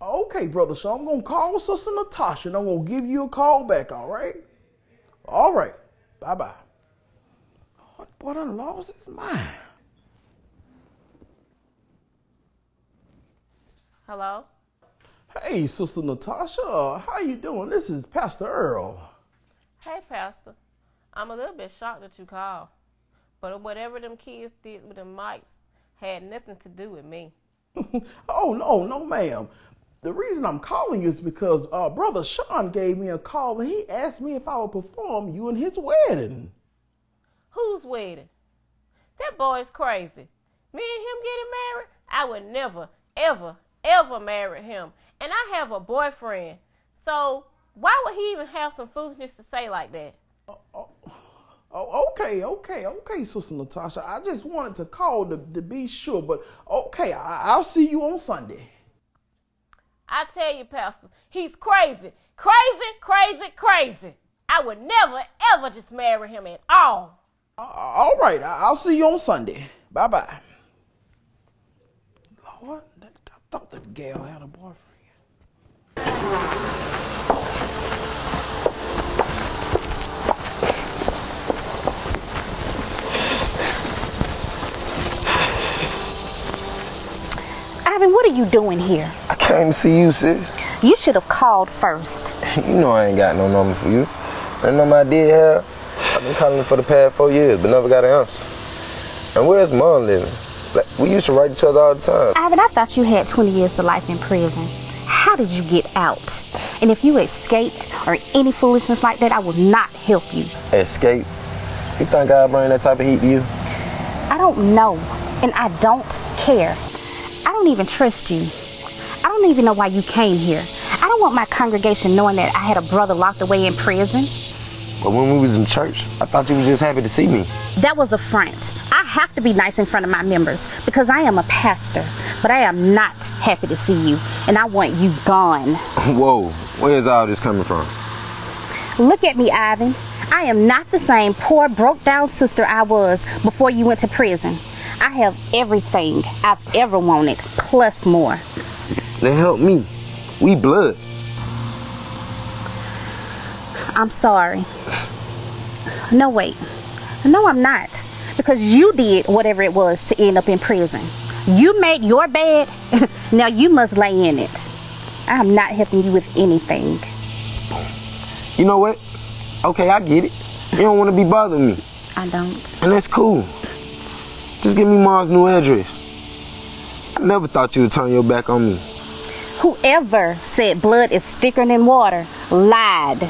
Okay, brother Sean, I'm gonna call Sister Natasha and I'm gonna give you a call back. All right. All right. Bye bye. What boy done lost his mind? Hello? Hey, Sister Natasha, how you doing? This is Pastor Earl. Hey, Pastor. I'm a little bit shocked that you called. But whatever them kids did with them mics had nothing to do with me. oh no, no, ma'am. The reason I'm calling you is because uh, brother Sean gave me a call and he asked me if I would perform you in his wedding. Whose wedding? That boy's crazy. Me and him getting married? I would never, ever, ever marry him. And I have a boyfriend. So why would he even have some foolishness to say like that? Oh, oh, oh, okay, okay, okay, Sister Natasha. I just wanted to call to, to be sure, but okay, I, I'll see you on Sunday. I tell you, Pastor, he's crazy. Crazy, crazy, crazy. I would never, ever just marry him at all. Uh, all right, I'll see you on Sunday. Bye bye. Lord, I thought the gal had a boyfriend. Ivan, what are you doing here? I came to see you, sis. You should have called first. You know I ain't got no number for you. The number I did have, I've been calling for the past four years, but never got an answer. And where's mom living? Like, we used to write each other all the time. Ivan, I thought you had 20 years to life in prison. How did you get out? And if you escaped or any foolishness like that, I will not help you. Escape. You think I'll bring that type of heat to you? I don't know, and I don't care. I don't even trust you. I don't even know why you came here. I don't want my congregation knowing that I had a brother locked away in prison. But when we was in church, I thought you was just happy to see me. That was a front. I have to be nice in front of my members because I am a pastor, but I am not happy to see you, and I want you gone. Whoa, where's all this coming from? Look at me, Ivan. I am not the same poor, broke down sister I was before you went to prison. I have everything I've ever wanted, plus more. Then help me. We blood. I'm sorry. No, wait. No, I'm not. Because you did whatever it was to end up in prison. You made your bed, now you must lay in it. I'm not helping you with anything. You know what? Okay, I get it. You don't want to be bothering me. I don't. And that's cool. Just give me mom's new address. I never thought you would turn your back on me. Whoever said blood is thicker than water lied.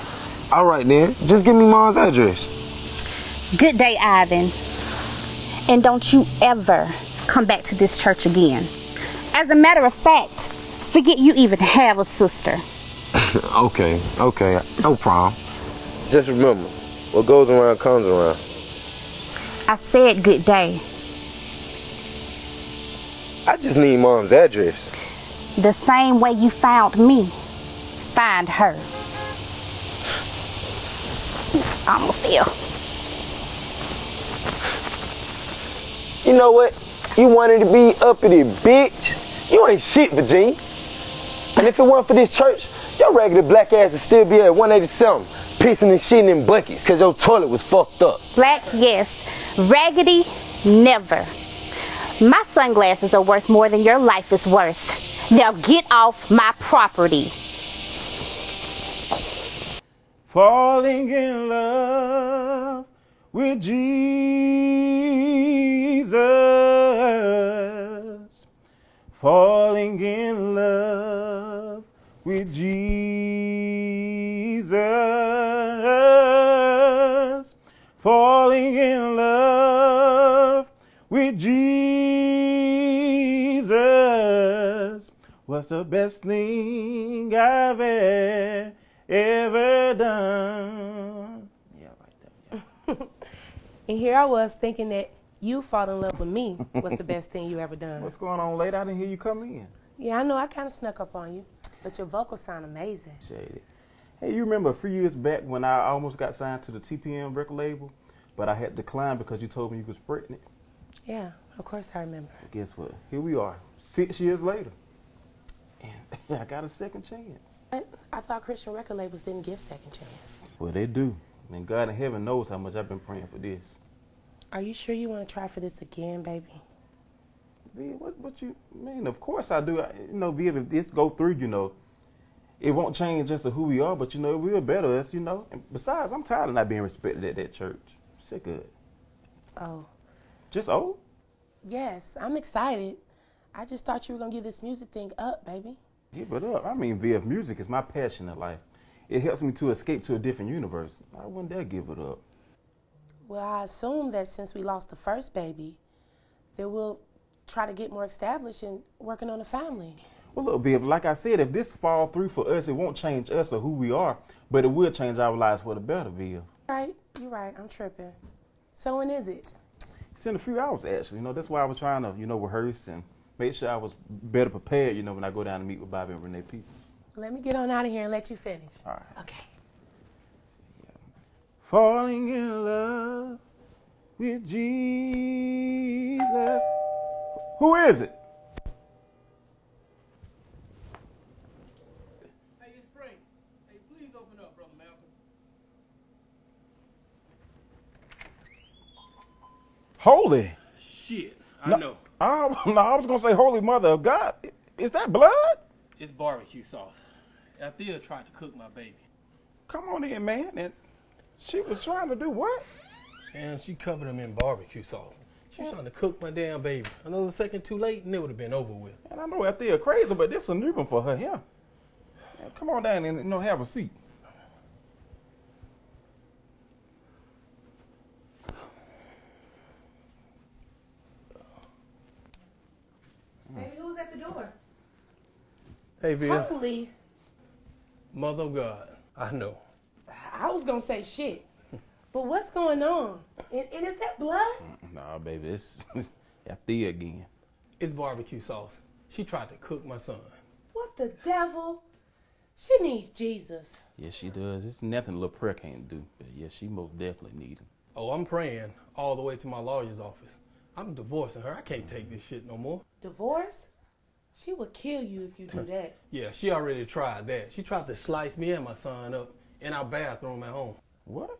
All right then, just give me mom's address. Good day, Ivan. And don't you ever come back to this church again. As a matter of fact, forget you even have a sister. okay, okay, no problem. Just remember, what goes around comes around. I said good day. I just need mom's address. The same way you found me. Find her. Almost there. You know what? You wanted to be uppity, bitch. You ain't shit, Virginia. And if it weren't for this church, your regular black ass would still be at 187, pissing and shitting in buckets because your toilet was fucked up. Black, yes. Raggedy, never. My sunglasses are worth more than your life is worth. Now get off my property. Falling in love with Jesus. Falling in love with Jesus. Falling in love with Jesus. What's the best thing I've e- ever done? And here I was thinking that you fall in love with me was the best thing you ever done. What's going on, late? I didn't hear you come in. Yeah, I know I kind of snuck up on you, but your vocals sound amazing. Shady. Hey, you remember a few years back when I almost got signed to the TPM record label, but I had declined because you told me you was pregnant? Yeah, of course I remember. Guess what? Here we are, six years later, and I got a second chance. But I thought Christian record labels didn't give second chance. Well, they do. And God in heaven knows how much I've been praying for this. Are you sure you want to try for this again, baby? V, what, what you mean? Of course I do. I, you know, V, if this go through, you know, it won't change just who we are, but you know, we're better. That's you know. And besides, I'm tired of not being respected at that church. Sick of it. Oh, Just oh, yes, I'm excited. I just thought you were gonna give this music thing up, baby. Give it up. I mean, Viv, music is my passion in life. It helps me to escape to a different universe. I wouldn't dare give it up. Well, I assume that since we lost the first baby, that we'll try to get more established and working on a family. Well, look, Viv, like I said, if this fall through for us, it won't change us or who we are, but it will change our lives for the better, Viv. Right, you're right. I'm tripping. So when is it? It's in a few hours, actually. You know, that's why I was trying to, you know, rehearse and make sure I was better prepared, you know, when I go down to meet with Bobby and Renee Peoples. Let me get on out of here and let you finish. All right. Okay. Falling in love with Jesus. Who is it? Hey, it's Frank. Hey, please open up, Brother Malcolm. Holy. Shit, I No. know. Oh, no, I was going to say Holy Mother of God. Is that blood? It's barbecue sauce. Althea tried to cook my baby. Come on in, man. And she was trying to do what? And she covered him in barbecue sauce. She was trying to cook my damn baby. Another second too late, and it would have been over with. And I know Althea crazy, but this is a new one for her here. Man, come on down and you know, have a seat. Baby, who's at the door? Hey, Viv. Holy, Mother of God. I know. I was gonna say shit. But what's going on? And, and is that blood? Nah, baby, it's Althea again. It's barbecue sauce. She tried to cook my son. What the devil? She needs Jesus. Yes, she does. It's nothing little prayer can't do. But yes, she most definitely needs him. Oh, I'm praying all the way to my lawyer's office. I'm divorcing her. I can't take this shit no more. Divorce? She would kill you if you do that. Yeah, she already tried that. She tried to slice me and my son up in our bathroom at home. What?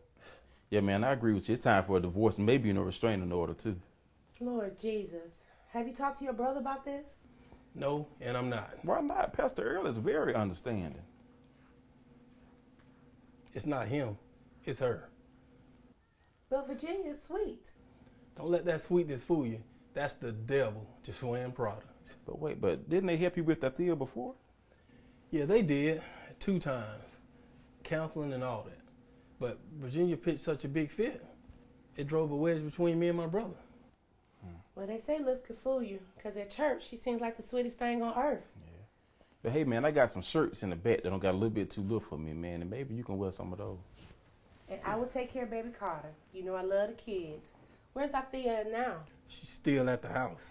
Yeah, man, I agree with you. It's time for a divorce and maybe in a restraining order too. Lord Jesus. Have you talked to your brother about this? No, and I'm not. Why not? Pastor Earl is very understanding. It's not him. It's her. But Virginia's sweet. Don't let that sweetness fool you. That's the devil just wearing Prada. But wait, but didn't they help you with Althea before? Yeah, they did two times, counseling and all that. But Virginia pitched such a big fit, it drove a wedge between me and my brother. Well, they say looks could fool you, 'cause at church she seems like the sweetest thing on earth. Yeah. But hey, man, I got some shirts in the back that don't got a little bit too little for me, man, and maybe you can wear some of those. And I will take care of baby Carter. You know I love the kids. Where's Althea now? She's still at the house.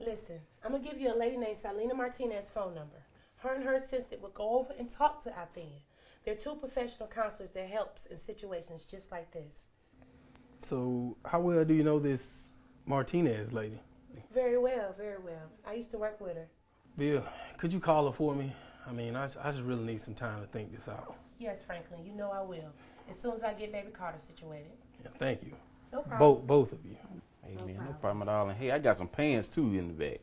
Listen, I'm gonna give you a lady named Salina Martinez phone number. Her and her assistant will go over and talk to Althea. They're two professional counselors that helps in situations just like this. So, how well do you know this Martinez lady? Very well, very well. I used to work with her. Bill, could you call her for me? I mean, I, I just really need some time to think this out. Yes, Franklin, you know I will. As soon as I get baby Carter situated. Yeah, thank you. No problem. Both, both of you. Hey, man, no problem at all. And hey, I got some pants too in the back.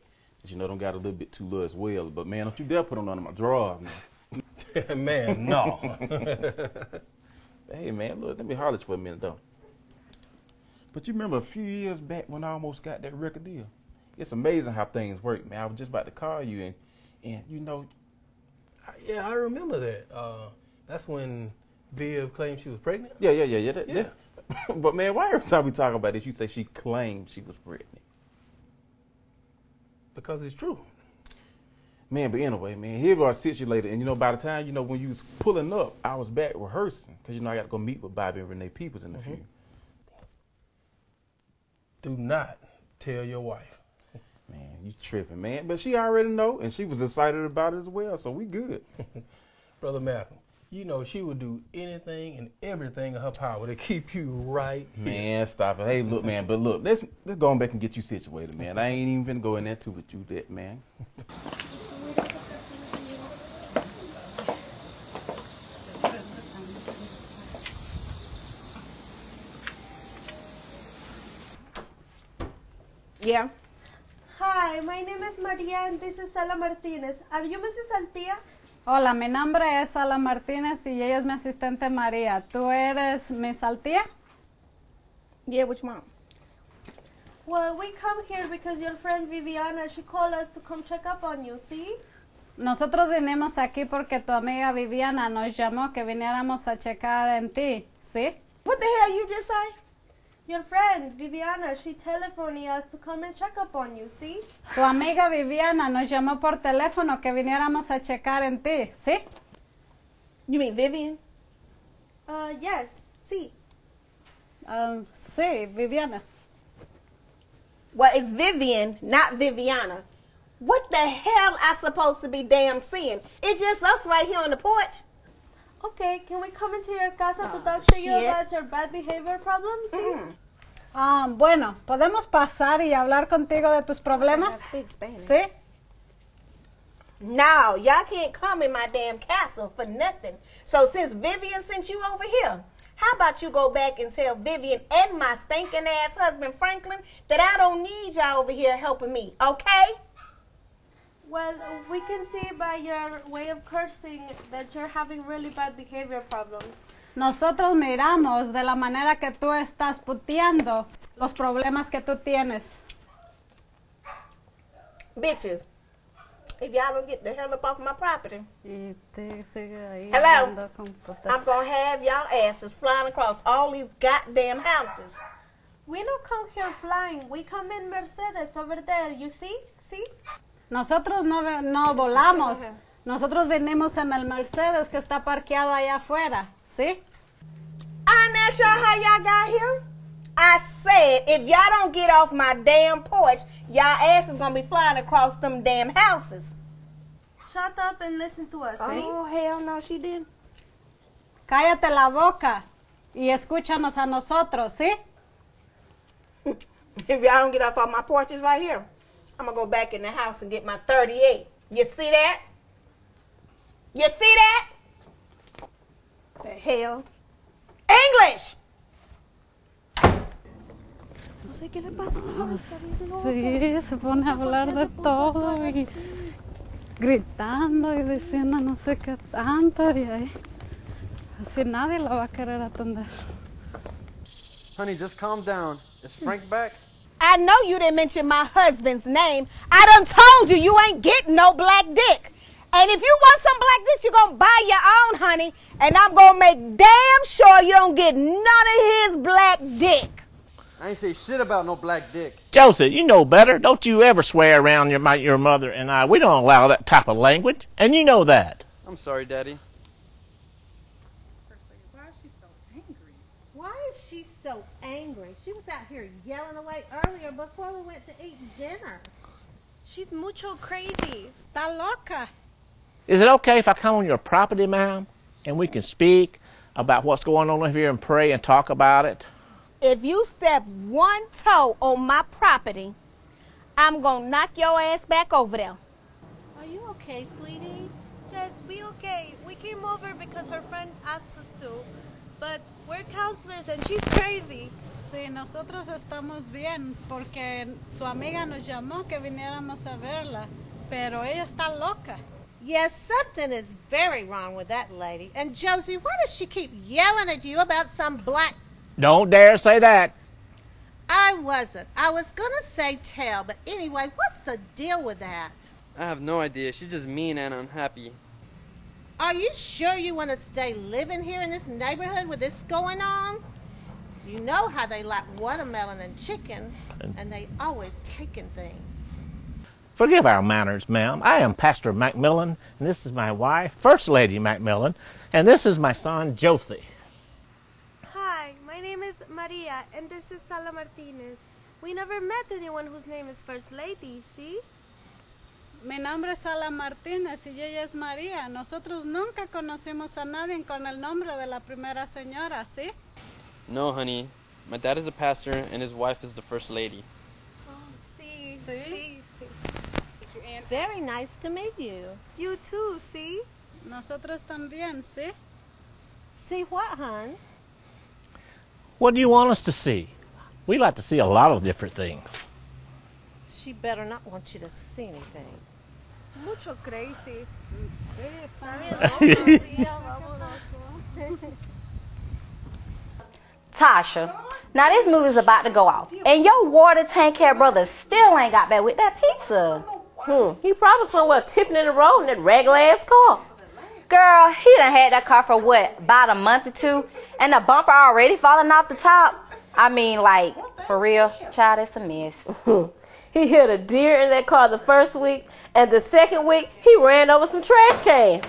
You know don't got a little bit too low as well. But man, don't you dare put them under my drawers, man. man, no. hey, man, look, let me holler for a minute though. But you remember a few years back when I almost got that record deal? It's amazing how things work, man. I was just about to call you, and and you know, yeah, I remember that. Uh, that's when Viv claimed she was pregnant. yeah, yeah, yeah, yeah. That, Yeah. But man, why every time we talk about this, you say she claimed she was pregnant? Because it's true. Man, but anyway, man, here go our situated, and you know, by the time you know when you was pulling up, I was back rehearsing, cause you know I got to go meet with Bobby and Renee Peoples in a mm-hmm. few. Do not tell your wife. Man, you tripping, man. But she already know, and she was excited about it as well, so we good. Brother Malcolm, you know she would do anything and everything in her power to keep you right here. Man, stop it. Hey, look, man, but look, let's let's go on back and get you situated, man. I ain't even gonna in there too with you, that man. Yeah. Hi, my name is Maria and this is Sala Martinez. Are you Mrs. Altia? Hola, mi nombre es Ala Martínez y ella es mi asistente María. ¿Tú eres Miss Altía? Yeah, which mom? Well, we come here because your friend Viviana, she called us to come check up on you, see? Nosotros vinimos aquí porque tu amiga Viviana nos llamó que viniéramos a checar en ti, ¿sí? What the hell you just say? Your friend Viviana, she telephoned us to come and check up on you, see? Tu amiga Viviana nos llamó por teléfono que viniéramos a checar en ti, ¿sí? You mean Vivian? Uh, yes, see. Um, sí, Viviana. Well, it's Vivian, not Viviana. What the hell I supposed to be damn seeing? It's just us right here on the porch. Okay, can we come into your casa to Oh, talk to you eh. about your bad behavior problems? see? Ah, mm-hmm. um, bueno, ¿podemos pasar y hablar contigo de tus problemas? ¿Sí? No, y'all can't come in my damn castle for nothing. So since Vivian sent you over here, how about you go back and tell Vivian and my stinking ass husband Franklin that I don't need y'all over here helping me, okay? Well, we can see by your way of cursing that you're having really bad behavior problems. Nosotros miramos de la manera que tú estás puteando los problemas que tú tienes. Bitches. If y'all don't get the hell up off my property, Y te sigue ahí Hello? hablando con putas. I'm gonna have y'all asses flying across all these goddamn houses. We don't come here flying. We come in Mercedes over there. You see? See? Nosotros no, no volamos. Nosotros venimos en el Mercedes que está parqueado allá afuera, ¿sí? I'm not sure how y'all got here. I said, if y'all don't get off my damn porch, y'all asses gonna be flying across them damn houses. Shut up and listen to us? Oh, hell no, she didn't. Cállate la boca y escúchanos a nosotros, ¿sí? If y'all don't get off on my porches right here, I'm gonna go back in the house and get my 38. You see that? You see that? The hell? English! No sé qué le pasa. Sí, se pone a hablar de todo y gritando y diciendo no sé qué tanto y ahí así nadie la va a querer atender. Honey, just calm down. Is Frank back? I know you didn't mention my husband's name. I done told you you ain't getting no black dick. And if you want some black dick, you're gonna buy your own, honey. And I'm gonna make damn sure you don't get none of his black dick. I ain't say shit about no black dick. Joseph, you know better. Don't you ever swear around your, my, your mother and I. We don't allow that type of language, and you know that. I'm sorry, Daddy. Why is she so angry? Why is she so angry? She was out here yelling away earlier before we went to eat dinner. She's mucho crazy. Está loca. Is it okay if I come on your property, ma'am, and we can speak about what's going on over here and pray and talk about it? If you step one toe on my property, I'm gonna knock your ass back over there. Are you okay, sweetie? Yes, we okay. We came over because her friend asked us to. But we're counselors and she's crazy. Sí, nosotros estamos bien porque su amiga nos llamó que viniéramos a verla, pero ella está loca. Yes, something is very wrong with that lady. And Josie, why does she keep yelling at you about some black? Don't dare say that. I wasn't. I was gonna say tell, but anyway, what's the deal with that? I have no idea. She's just mean and unhappy. Are you sure you want to stay living here in this neighborhood with this going on? You know how they like watermelon and chicken, and they always taking things. Forgive our manners, ma'am. I am Pastor Macmillan, and this is my wife, First Lady Macmillan, and this is my son, Josie. Hi, my name is Maria and this is Sala Martinez. We never met anyone whose name is First Lady, see? Mi nombre es Ala Martínez y ella es María. Nosotros nunca conocimos a nadie con el nombre de la primera señora, ¿sí? No, honey. My dad is a pastor and his wife is the first lady. See, see, see. Very nice to meet you. You too, see? Nosotros también, ¿sí? See what, hon? What do you want us to see? We like to see a lot of different things. She better not want you to see anything. Mucho crazy. Tasha, Now this movie's about to go off, and your water tank care brother still ain't got back with that pizza. Hmm. He probably somewhere tipping in the road in that regular ass car. Girl, he done had that car for what, about a month or two, and the bumper already falling off the top. I mean, like, for real, child, it's a mess. he hit a deer in that car the first week, and the second week he ran over some trash cans.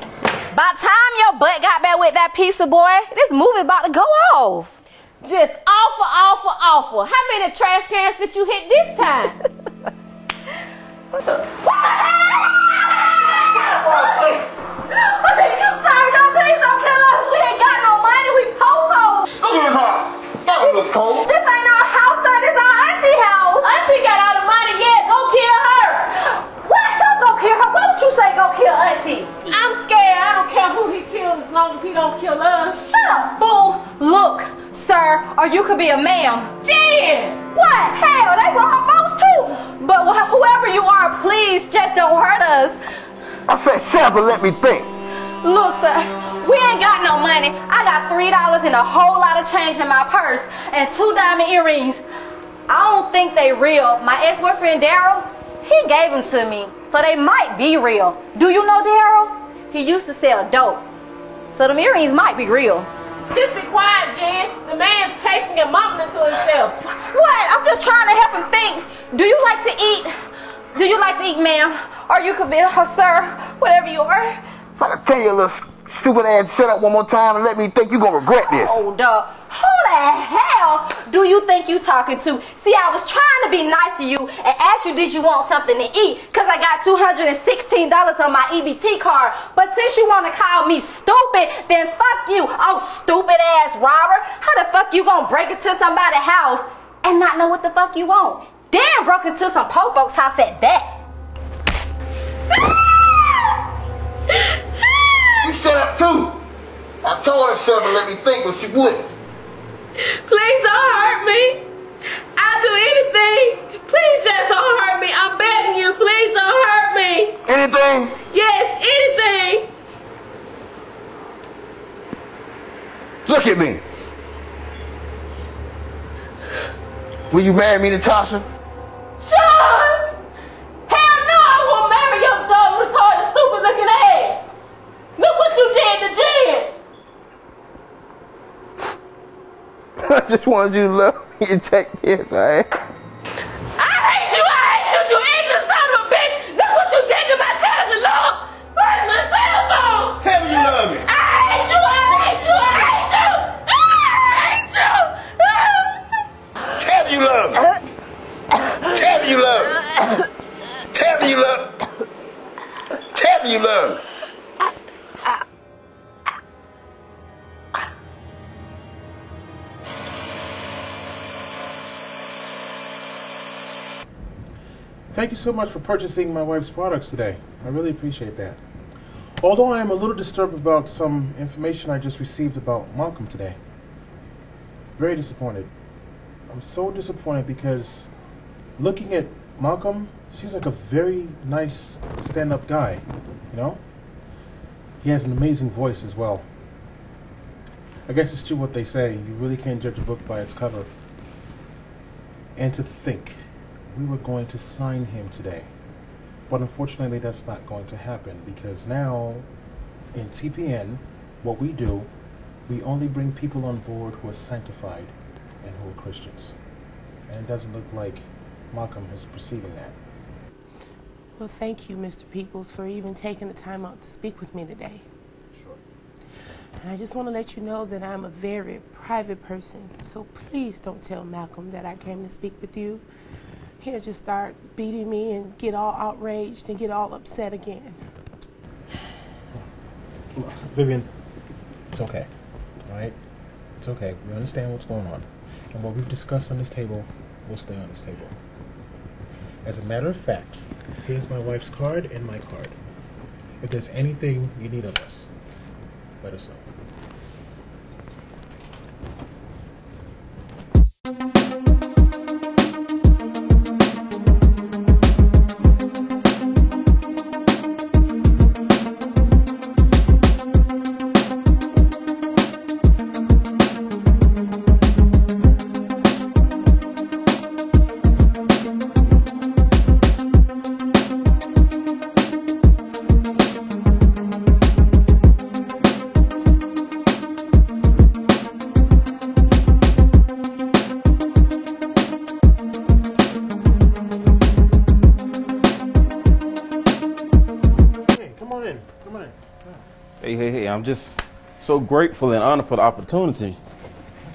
By the time your butt got back with that pizza boy, this movie about to go off. Just awful, awful, awful. How many trash cans did you hit this time? what the I mean, you sorry, no, please don't kill us. We ain't got no money. We po-po. Look at her. That was cold. This ain't our house, son. This our auntie house. Auntie got all the money. Yeah, go kill her. What? Don't go kill her. Why would you say go kill auntie? I'm scared. I don't care who he kills as long as he don't kill us. Shut up, fool. Look, sir, or you could be a ma'am. Jen! What? Hell, they were her folks too. But wh- whoever you are, please just don't hurt us. I said, sample, let me think. Look, sir, we ain't got no money. I got three dollars and a whole lot of change in my purse and two diamond earrings. I don't think they real. My ex-boyfriend Daryl, he gave them to me, so they might be real. Do you know Daryl? He used to sell dope, so the earrings might be real. Just be quiet, Jen. The man's pacing and mumbling to himself. What? I'm just trying to help him think. Do you like to eat? Do you like to eat, ma'am? Or you could be a sir, whatever you are. If I tell you a little stupid ass shut up one more time and let me think you're gonna regret this. Oh, dog. Who the hell do you think you talking to? See, I was trying to be nice to you and ask you did you want something to eat because I got $216 on my EBT card. But since you want to call me stupid, then fuck you. Oh, stupid ass robber. How the fuck you gonna break into somebody's house and not know what the fuck you want? Damn, broke into some po folks' house at that. You shut up too. I told her shut up and let me think, but she wouldn't. Please don't hurt me. I'll do anything. Please just don't hurt me. I'm begging you. Please don't hurt me. Anything? Yes, anything. Look at me. Will you marry me, Natasha? Sean! Hell no, I won't marry your dumb, retarded, stupid looking ass. Look what you did to Jen. I just wanted you to love me and take me as I. I hate you. I hate you, you ignorant son of a bitch. Look what you did to my cousin, Lord. Where's my cell phone? Tell me you love me. I hate you. I hate you. I hate you. I hate you. Tell me you love me. Tell me you love me. Tell me you love me. Tell me you love me. Thank you so much for purchasing my wife's products today. I really appreciate that. Although I am a little disturbed about some information I just received about Malcolm today. Very disappointed. I'm so disappointed because looking at Malcolm seems like a very nice stand-up guy, you know? He has an amazing voice as well. I guess it's true what they say. You really can't judge a book by its cover. And to think we were going to sign him today. But unfortunately, that's not going to happen because now in TPN, what we do, we only bring people on board who are sanctified and who are Christians. And it doesn't look like Malcolm is perceiving that. Well, thank you, Mr. Peoples, for even taking the time out to speak with me today. And I just want to let you know that I'm a very private person, so please don't tell Malcolm that I came to speak with you. He'll just start beating me and get all outraged and get all upset again. Vivian, it's okay. All right? It's okay. We understand what's going on. And what we've discussed on this table will stay on this table. As a matter of fact, here's my wife's card and my card. If there's anything you need of us, let us know. Grateful and honored for the opportunity.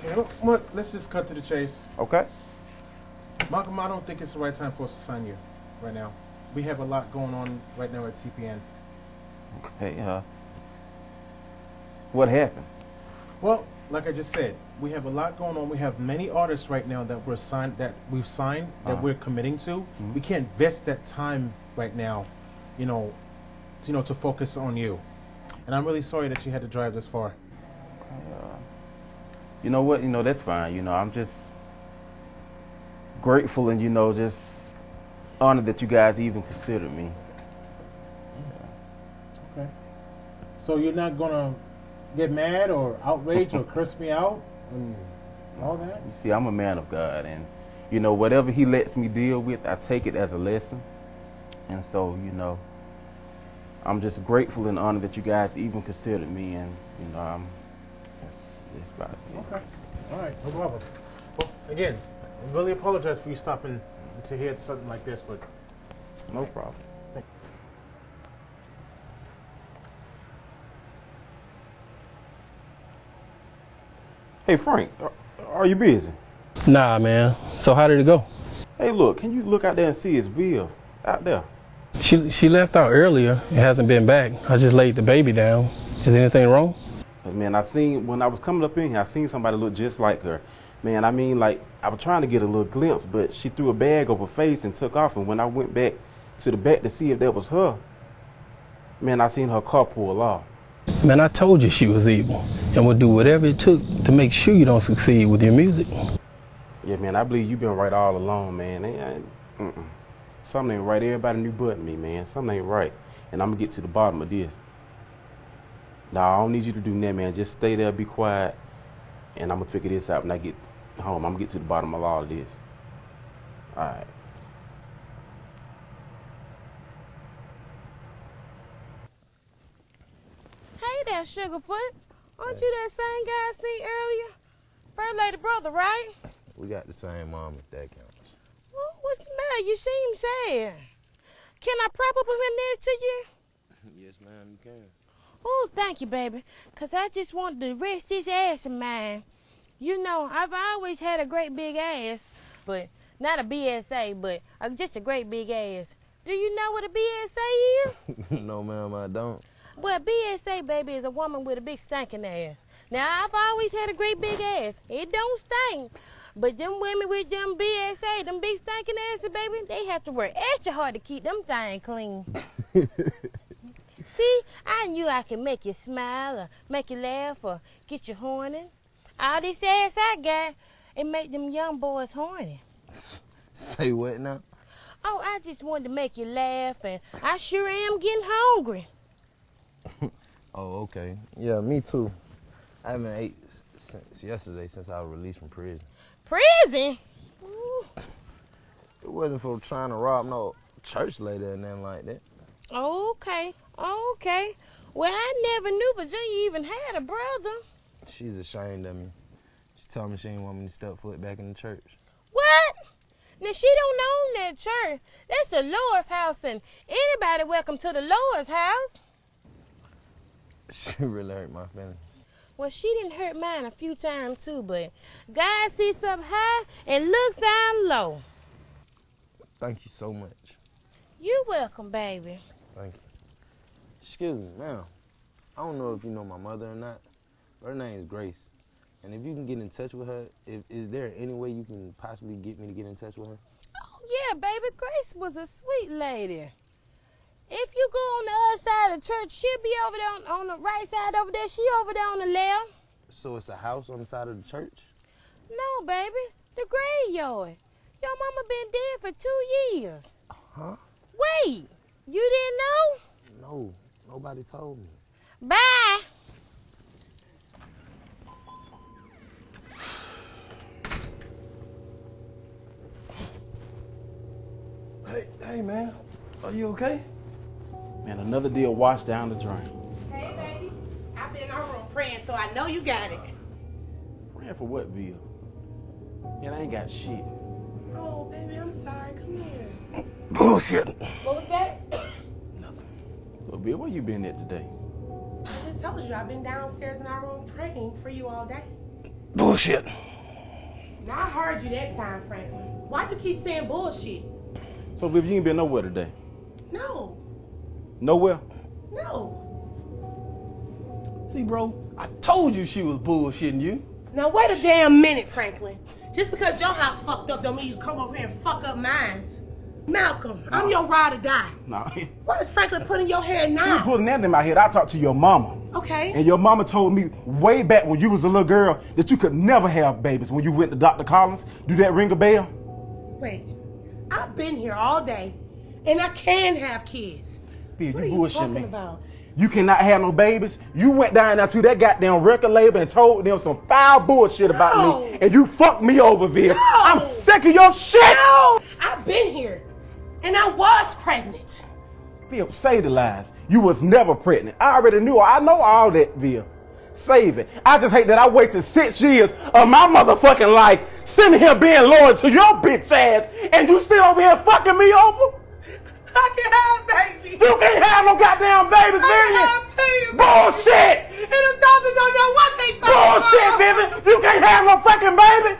Okay, let's just cut to the chase. Okay. Malcolm, I don't think it's the right time for us to sign you right now. We have a lot going on right now at TPN. Okay, uh, what happened? Well, like I just said, we have a lot going on. We have many artists right now that we're signed, that we've signed, that Uh-huh. we're committing to. Mhm. We can't vest that time right now, you know, you know, to focus on you. And I'm really sorry that you had to drive this far. Uh, you know what? You know that's fine. You know I'm just grateful and you know just honored that you guys even considered me. Okay. So you're not gonna get mad or outraged or curse me out and all that? You see, I'm a man of God, and you know whatever He lets me deal with, I take it as a lesson. And so, you know, I'm just grateful and honored that you guys even considered me, and you know, I'm. That's, that's about it. Okay. All right, no problem. Well, again, I really apologize for you stopping to hear something like this, but No problem. Hey Frank, are, are you busy? Nah, man. So how did it go? Hey, look, can you look out there and see his bill out there? She she left out earlier. It hasn't been back. I just laid the baby down. Is anything wrong? Man, I seen when I was coming up in here, I seen somebody look just like her. Man, I mean, like I was trying to get a little glimpse, but she threw a bag over her face and took off. And when I went back to the back to see if that was her, man, I seen her car pull off. Man, I told you she was evil and would do whatever it took to make sure you don't succeed with your music. Yeah, man, I believe you've been right all along, man. Ain't- ain't- uh, mm-mm. Something ain't right. Everybody knew but me, man. Something ain't right. And I'm gonna get to the bottom of this. Now I don't need you to do that, man. Just stay there, be quiet, and I'm gonna figure this out when I get home. I'm gonna get to the bottom of all of this. All right. Hey there, Sugarfoot. Aren't you that same guy I seen earlier? First lady brother, right? We got the same mom if that counts. What's the matter? You seem sad. Can I prop up him next to you? yes, ma'am, you can. Oh, thank you, baby. 'Cause I just wanted to rest this ass of mine. You know, I've always had a great big ass, but not a BSA, but uh, just a great big ass. Do you know what a BSA is? no, ma'am, I don't. Well, BSA, baby, is a woman with a big stinking ass. Now, I've always had a great big ass. It don't stink. But them women with them BSA, them big stinking asses, baby, they have to work extra hard to keep them things clean. See, I knew I could make you smile or make you laugh or get you horny. All this ass I got, it make them young boys horny. Say what now? Oh, I just wanted to make you laugh, and I sure am getting hungry. Oh, okay. Yeah, me too. I haven't ate since yesterday since I was released from prison. Prison? It wasn't for trying to rob no church lady or nothing like that. Okay, okay. Well, I never knew Virginia even had a brother. She's ashamed of me. She told me she didn't want me to step foot back in the church. What? Now she don't own that church. That's the Lord's house, and anybody welcome to the Lord's house. She really hurt my feelings. Well, she didn't hurt mine a few times too, but God sees up high and looks down low. Thank you so much. You're welcome, baby. Thank you. Excuse me, ma'am. I don't know if you know my mother or not, but her name is Grace. And if you can get in touch with her, if, is there any way you can possibly get me to get in touch with her? Oh yeah, baby, Grace was a sweet lady. If you go on the other side of the church, she'll be over there on, on the right side over there. She over there on the left. So it's a house on the side of the church? No, baby, the graveyard. Your mama been dead for two years. Huh? Wait, you didn't know? No, nobody told me. Bye. Hey, hey, man. Are you okay? Man, another deal washed down the drain. Hey, baby. I've been in our room praying, so I know you got it. Praying for what, Bill? Man, I ain't got shit. Oh, baby, I'm sorry. Come here. Bullshit. What was that? Nothing. Well, Bill, where you been at today? I just told you I've been downstairs in our room praying for you all day. Bullshit. Now I heard you that time, Franklin. Why you keep saying bullshit? So, Viv, you ain't been nowhere today. No, Nowhere? no. See, bro, I told you she was bullshitting you. Now wait a damn minute, Franklin. Just because your house fucked up don't mean you come over here and fuck up mine. Malcolm, I'm your ride or die. Nah. What is Franklin putting in your head You now? pulling that in my head. I talked to your mama. Okay. And your mama told me way back when you was a little girl that you could never have babies when you went to Dr. Collins. Do that ring a bell? Wait, I've been here all day, and I can have kids. What you you bullshit me. about? You cannot have no babies. You went down there to that goddamn record label and told them some foul bullshit about me, and you fucked me over, Viv. I'm sick of your shit. No, I've been here, and I was pregnant. Viv, say the lies. You was never pregnant. I already knew. I know all that, Viv. Save it. I just hate that I wasted six years of my motherfucking life sitting here being loyal to your bitch ass, and you still over here fucking me over? I can have babies. You can't have no goddamn babies, Vivian. Bullshit. And the doctors don't know what they Bullshit, Vivian. You can't have no fucking baby.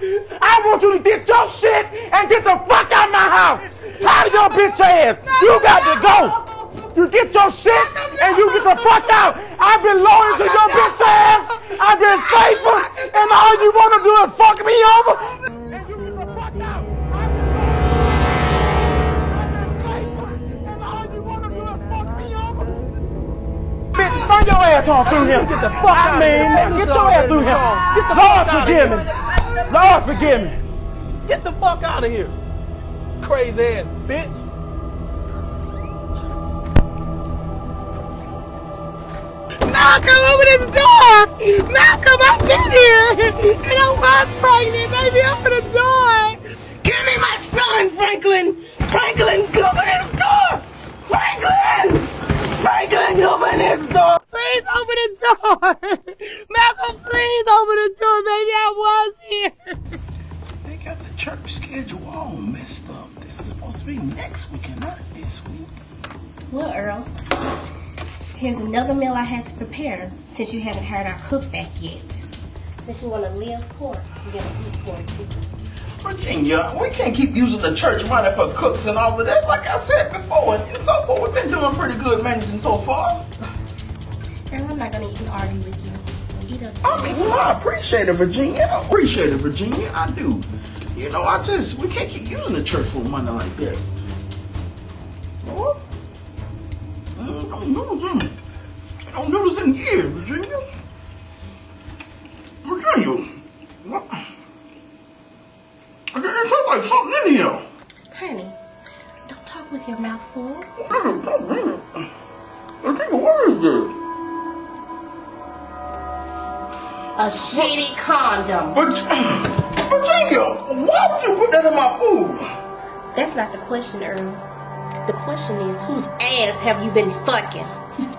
I want you to get your shit and get the fuck out of my house. Tired of your bitch ass. You got to go. You get your shit and you get the fuck out. I've been loyal to your bitch ass. I've been faithful, and all you want to do is fuck me over. Bitch, bring your ass on through him. Get the fuck out, man. Get your ass through him. Get the Lord forgive me. Lord forgive me. Get the fuck out of here. Crazy ass bitch. Malcolm, open this door! Malcolm, I've been here! And I was pregnant, baby, open the door! Give me my son, Franklin! Franklin, open this door! Franklin! Franklin, open this door! Please open the door! Malcolm, please open the door, baby, I was here! They got the church schedule all messed up. This is supposed to be next weekend, not this week. Well, Earl, here's another meal I had to prepare since you haven't heard our cook back yet. Since you want to live poor, you gotta eat poor too. Virginia, we can't keep using the church money for cooks and all of that. Like I said before, and so far we've been doing pretty good managing so far. Earl, I'm not gonna even argue with you. Eat up. I mean, well, I appreciate it, Virginia. I appreciate it, Virginia. I do. You know, I just, we can't keep using the church for money like that. Lord. Mm, Don't do this in, don't do this in years, Virginia. Virginia. What? It sounds like something in here. Honey, don't talk with your mouth full. Virginia, what is this? A shitty condom. Virginia, why would you put that in my food? That's not the question, Earl. The question is, whose ass have you been fucking?